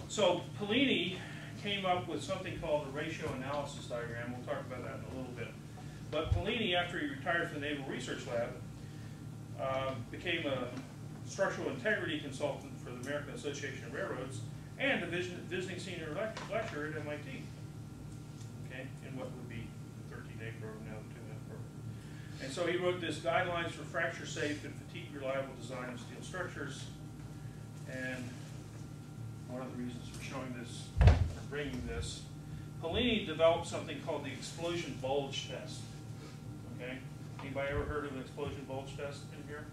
So Pellini came up with something called the ratio analysis diagram. We'll talk about that in a little bit. But Pellini, after he retired from the Naval Research Lab, uh, became a structural integrity consultant for the American Association of Railroads and a visiting senior lec- lecturer at MIT. Okay, in what would be the 13-day program now, the two-minute program. And so he wrote this guidelines for fracture safe and fatigue reliable design of steel structures. And one of the reasons for showing this, or bringing this, Pellini developed something called the explosion bulge test. Okay, anybody ever heard of an explosion bulge test in here?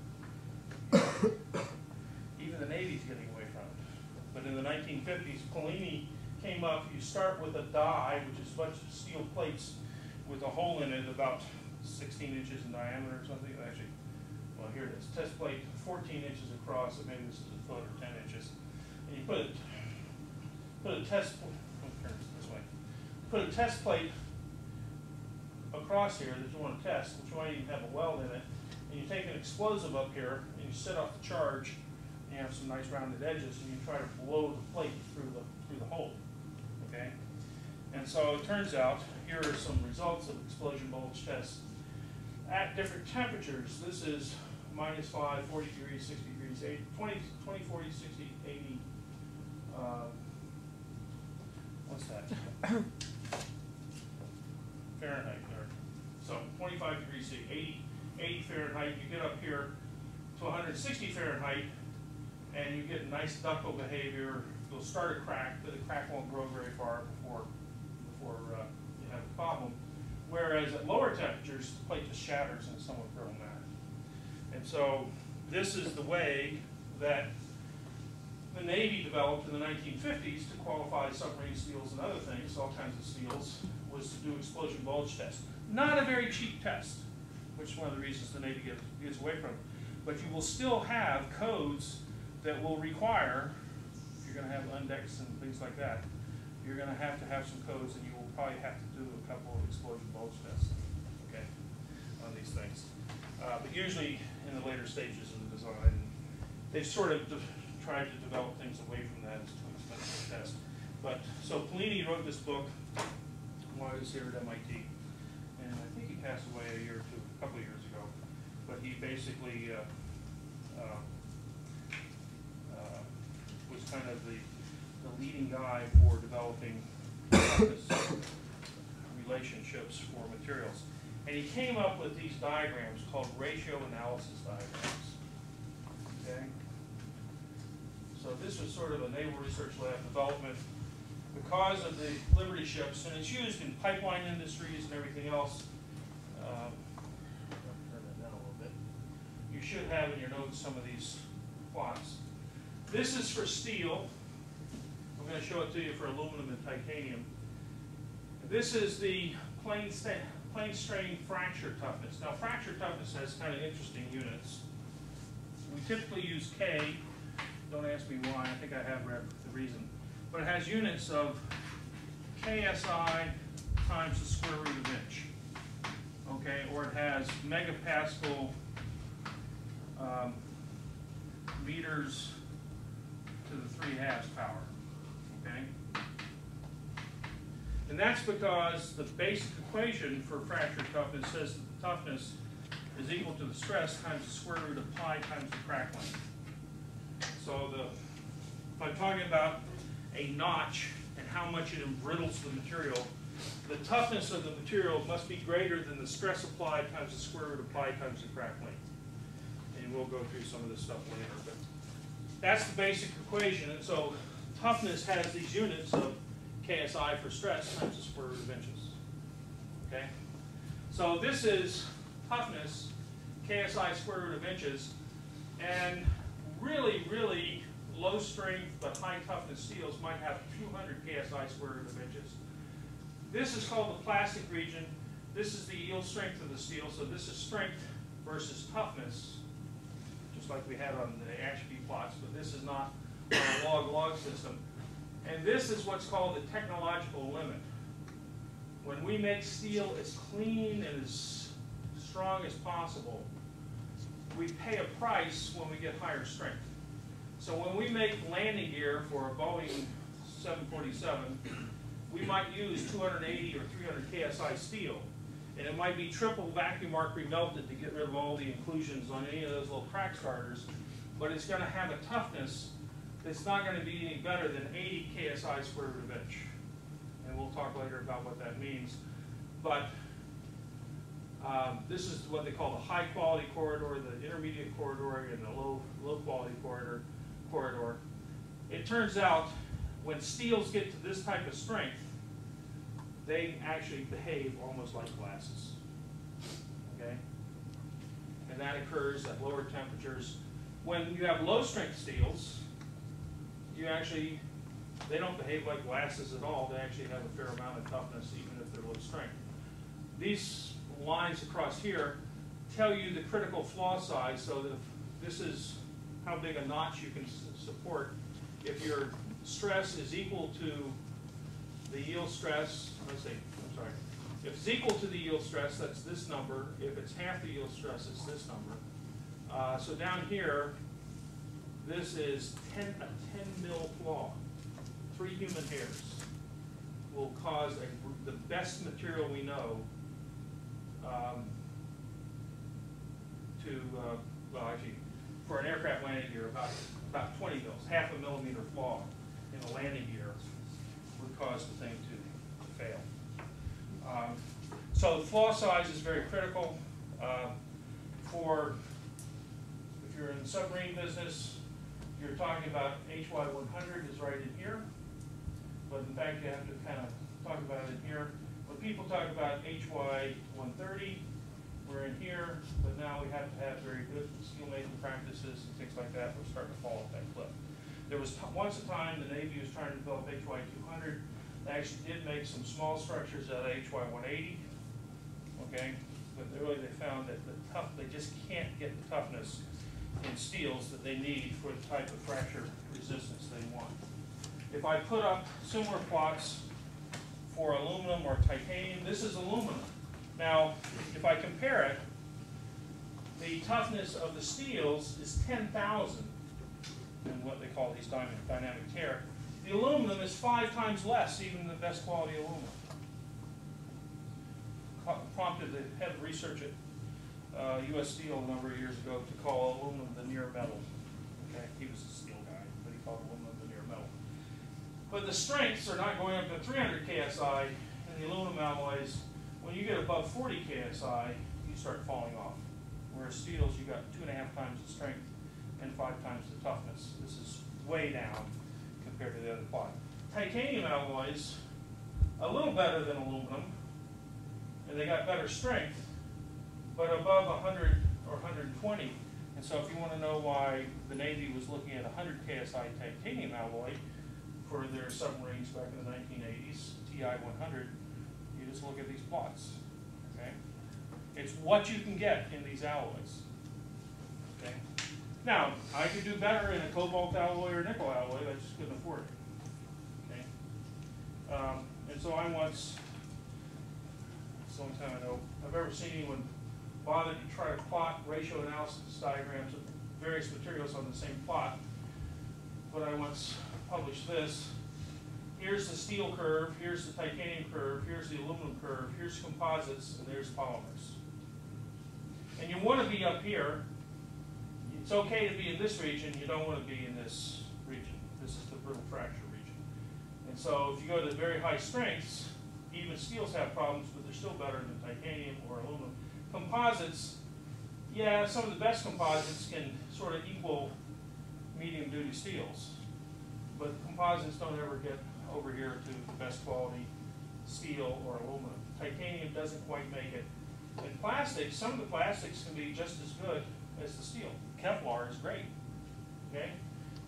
Even the Navy's getting away from it. But in the nineteen fifties, Pellini came up, you start with a die, which is a bunch of steel plates with a hole in it about sixteen inches in diameter or something, actually, well, here it is, test plate fourteen inches across, and maybe this is a foot or ten inches. And you put it, put a test, oh, this way, put a test plate across here that you wanna test, which might even have a weld in it, and you take an explosive up here, and you set off the charge, and you have some nice rounded edges, and you try to blow the plate through the, through the hole, okay? And so it turns out, here are some results of explosion bulge tests. At different temperatures, this is minus five, forty degrees, sixty degrees, eight, twenty, twenty, forty, sixty, eighty, um, what's that? Fahrenheit, or, so twenty-five degrees C, 80 80 Fahrenheit, you get up here to hundred and sixty Fahrenheit, and you get nice ductile behavior, you'll start a crack, but the crack won't grow very far before, before, uh, you have a problem. Whereas at lower temperatures, the plate just shatters and it's somewhat problematic. And so, this is the way that the Navy developed in the nineteen fifties to qualify submarine steels and other things, all kinds of steels, was to do explosion bulge test. Not a very cheap test, which is one of the reasons the Navy gets, away from it. But you will still have codes that will require, if you're gonna have undex and things like that, you're gonna have to have some codes and you probably have to do a couple of explosion bulge tests, okay, on these things. Uh, but usually in the later stages of the design, they've sort of tried to develop things away from that, it's too expensive to test. But, so Pellini wrote this book while he was here at MIT, and I think he passed away a year or two, a couple of years ago. But he basically, uh, uh, uh, was kind of the, the leading guy for developing relationships for materials. And he came up with these diagrams called ratio analysis diagrams. Okay? So this was sort of a Naval Research Lab development because of the Liberty ships, and it's used in pipeline industries and everything else. um, Turn that down a little bit. You should have in your notes some of these plots. This is for steel. I'm gonna show it to you for aluminum and titanium. This is the plane plane strain fracture toughness. Now, fracture toughness has kind of interesting units. We typically use K, don't ask me why, I think I have read the reason. But it has units of KSI times the square root of inch. Okay, or it has megapascal um, meters to the three halves power, okay? And that's because the basic equation for fracture toughness says that the toughness is equal to the stress times the square root of pi times the crack length. So the, if I'm talking about a notch and how much it embrittles the material, the toughness of the material must be greater than the stress applied times the square root of pi times the crack length. And we'll go through some of this stuff later, but that's the basic equation. And so toughness has these units of KSI for stress times the square root of inches. Okay? So this is toughness, KSI square root of inches, and really, really low strength but high toughness steels might have 200 KSI square root of inches. This is called the plastic region. This is the yield strength of the steel. So this is strength versus toughness, just like we had on the Ashby plots, but this is not log-log system. And this is what's called the technological limit. When we make steel as clean and as strong as possible, we pay a price when we get higher strength. So when we make landing gear for a Boeing 747, we might use 280 or 300 KSI steel. And it might be triple vacuum arc remelted to get rid of all the inclusions on any of those little crack starters. But it's going to have a toughness that's not going to be any better than 80 KSI square root of inch. And we'll talk later about what that means. But um, this is what they call the high quality corridor, the intermediate corridor, and the low, low quality corridor, corridor. It turns out when steels get to this type of strength, they actually behave almost like glasses. Okay? And that occurs at lower temperatures. When you have low strength steels, you actually, they don't behave like glasses at all. They actually have a fair amount of toughness even if they're low strength. These lines across here tell you the critical flaw size, so that this is how big a notch you can support. If your stress is equal to the yield stress, let's see, I'm sorry. If it's equal to the yield stress, that's this number. If it's half the yield stress, it's this number. Uh, so down here, this is ten, a ten mil flaw. Three human hairs will cause a, the best material we know, um, to, uh, well, actually, for an aircraft landing gear, about, about twenty mils, half a millimeter flaw in a landing gear would cause the thing to fail. Um, So the flaw size is very critical. Uh, For, if you're in the submarine business, you're talking about HY one hundred is right in here. But in fact, you have to kind of talk about it here. When people talk about HY one thirty, we're in here, but now we have to have very good steelmaking practices and things like that. We're starting to fall off that cliff. There was once a time the Navy was trying to develop HY two hundred. They actually did make some small structures out of HY one eighty, okay? But really, they found that the tough, they just can't get the toughness in steels that they need for the type of fracture resistance they want. If I put up similar plots for aluminum or titanium, this is aluminum. Now, if I compare it, the toughness of the steels is ten thousand in what they call these dynamic tear. The aluminum is five times less, even the best quality aluminum. Prompted the head research at uh, US Steel a number of years ago to call aluminum the near metal. Okay, he was a steel guy, but he called aluminum the near metal. But the strengths are not going up to 300 KSI in the aluminum alloys. When you get above 40 KSI, you start falling off. Whereas steels, you got two and a half times the strength and five times the toughness. This is way down compared to the other plot. Titanium alloys, a little better than aluminum, and they got better strength, but above 100 or 120. And so if you want to know why the Navy was looking at 100 KSI titanium alloy for their submarines back in the 1980s, TI 100, you just look at these plots. Okay? It's what you can get in these alloys. Okay? Now, I could do better in a cobalt alloy or nickel alloy, I just couldn't afford it. Okay? Um, and so I once, it's the only time I know I've ever seen anyone bother to try to plot ratio analysis diagrams of various materials on the same plot. But I once published this. Here's the steel curve, here's the titanium curve, here's the aluminum curve, here's composites, and there's polymers. And you want to be up here. It's okay to be in this region, you don't want to be in this region. This is the brittle fracture region. And so if you go to very high strengths, even steels have problems, but they're still better than titanium or aluminum. Composites, yeah, some of the best composites can sort of equal medium duty steels. But composites don't ever get over here to the best quality steel or aluminum. Titanium doesn't quite make it. And plastics, some of the plastics can be just as good as the steel. Kevlar is great, okay?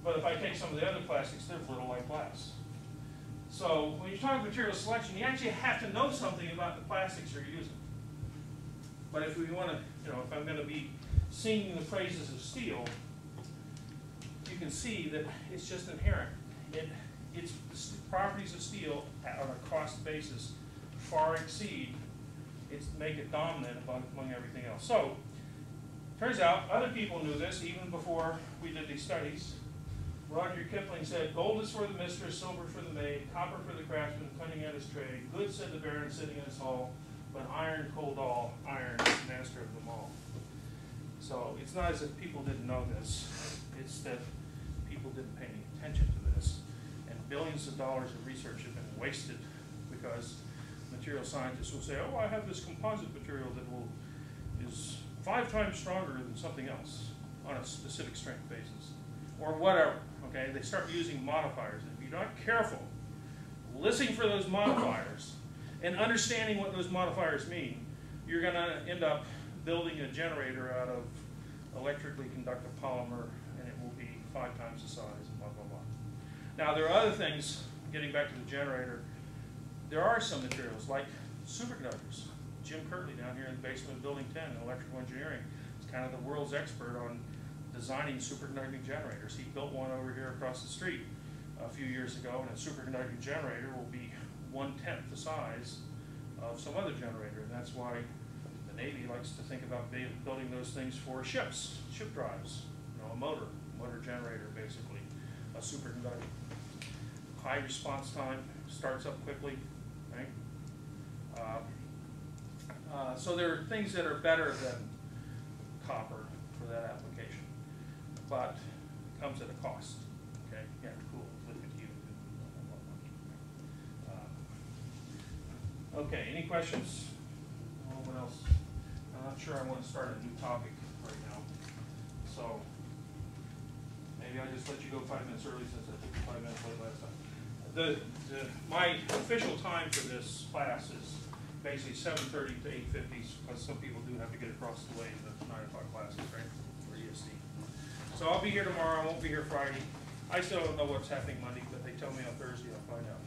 But if I take some of the other plastics, they're brittle like glass. So when you talk material selection, you actually have to know something about the plastics you're using. But if we want to, you know, if I'm going to be singing the praises of steel, you can see that it's just inherent. It, its properties of steel on a cost basis far exceed, it's make it dominant among, among everything else. So, turns out other people knew this even before we did these studies. Rudyard Kipling said, gold is for the mistress, silver for the maid, copper for the craftsman, cunning at his trade. Good, said the baron sitting in his hall, but iron, cold all, iron, master of them all. So it's not as if people didn't know this, it's that people didn't pay any attention to this. And billions of dollars of research have been wasted because material scientists will say, oh, I have this composite material that will, is five times stronger than something else on a specific strength basis, or whatever, okay? They start using modifiers. And if you're not careful, listening for those modifiers and understanding what those modifiers mean, you're gonna end up building a generator out of electrically conductive polymer, and it will be five times the size, blah, blah, blah. Now, there are other things, getting back to the generator, there are some materials, like superconductors, Jim Kirtley down here in the basement of Building Ten, in electrical engineering. is kind of the world's expert on designing superconducting generators. He built one over here across the street a few years ago, and a superconducting generator will be one-tenth the size of some other generator, and that's why the Navy likes to think about building those things for ships, ship drives, you know, a motor, motor generator, basically, a superconducting. High response time, starts up quickly, right? Uh, uh, So there are things that are better than copper for that application, but it comes at a cost, okay? You have to cool it with the cube and whatnot. Uh, Okay, any questions? No one else? I'm not sure I want to start a new topic right now, so maybe I'll just let you go five minutes early since I took five minutes late last time. The, the, my official time for this class is basically seven thirty to eight fifty, because some people do have to get across the way to the nine o'clock classes, right, for ESD. So I'll be here tomorrow, I won't be here Friday. I still don't know what's happening Monday, but they tell me on Thursday I'll find out.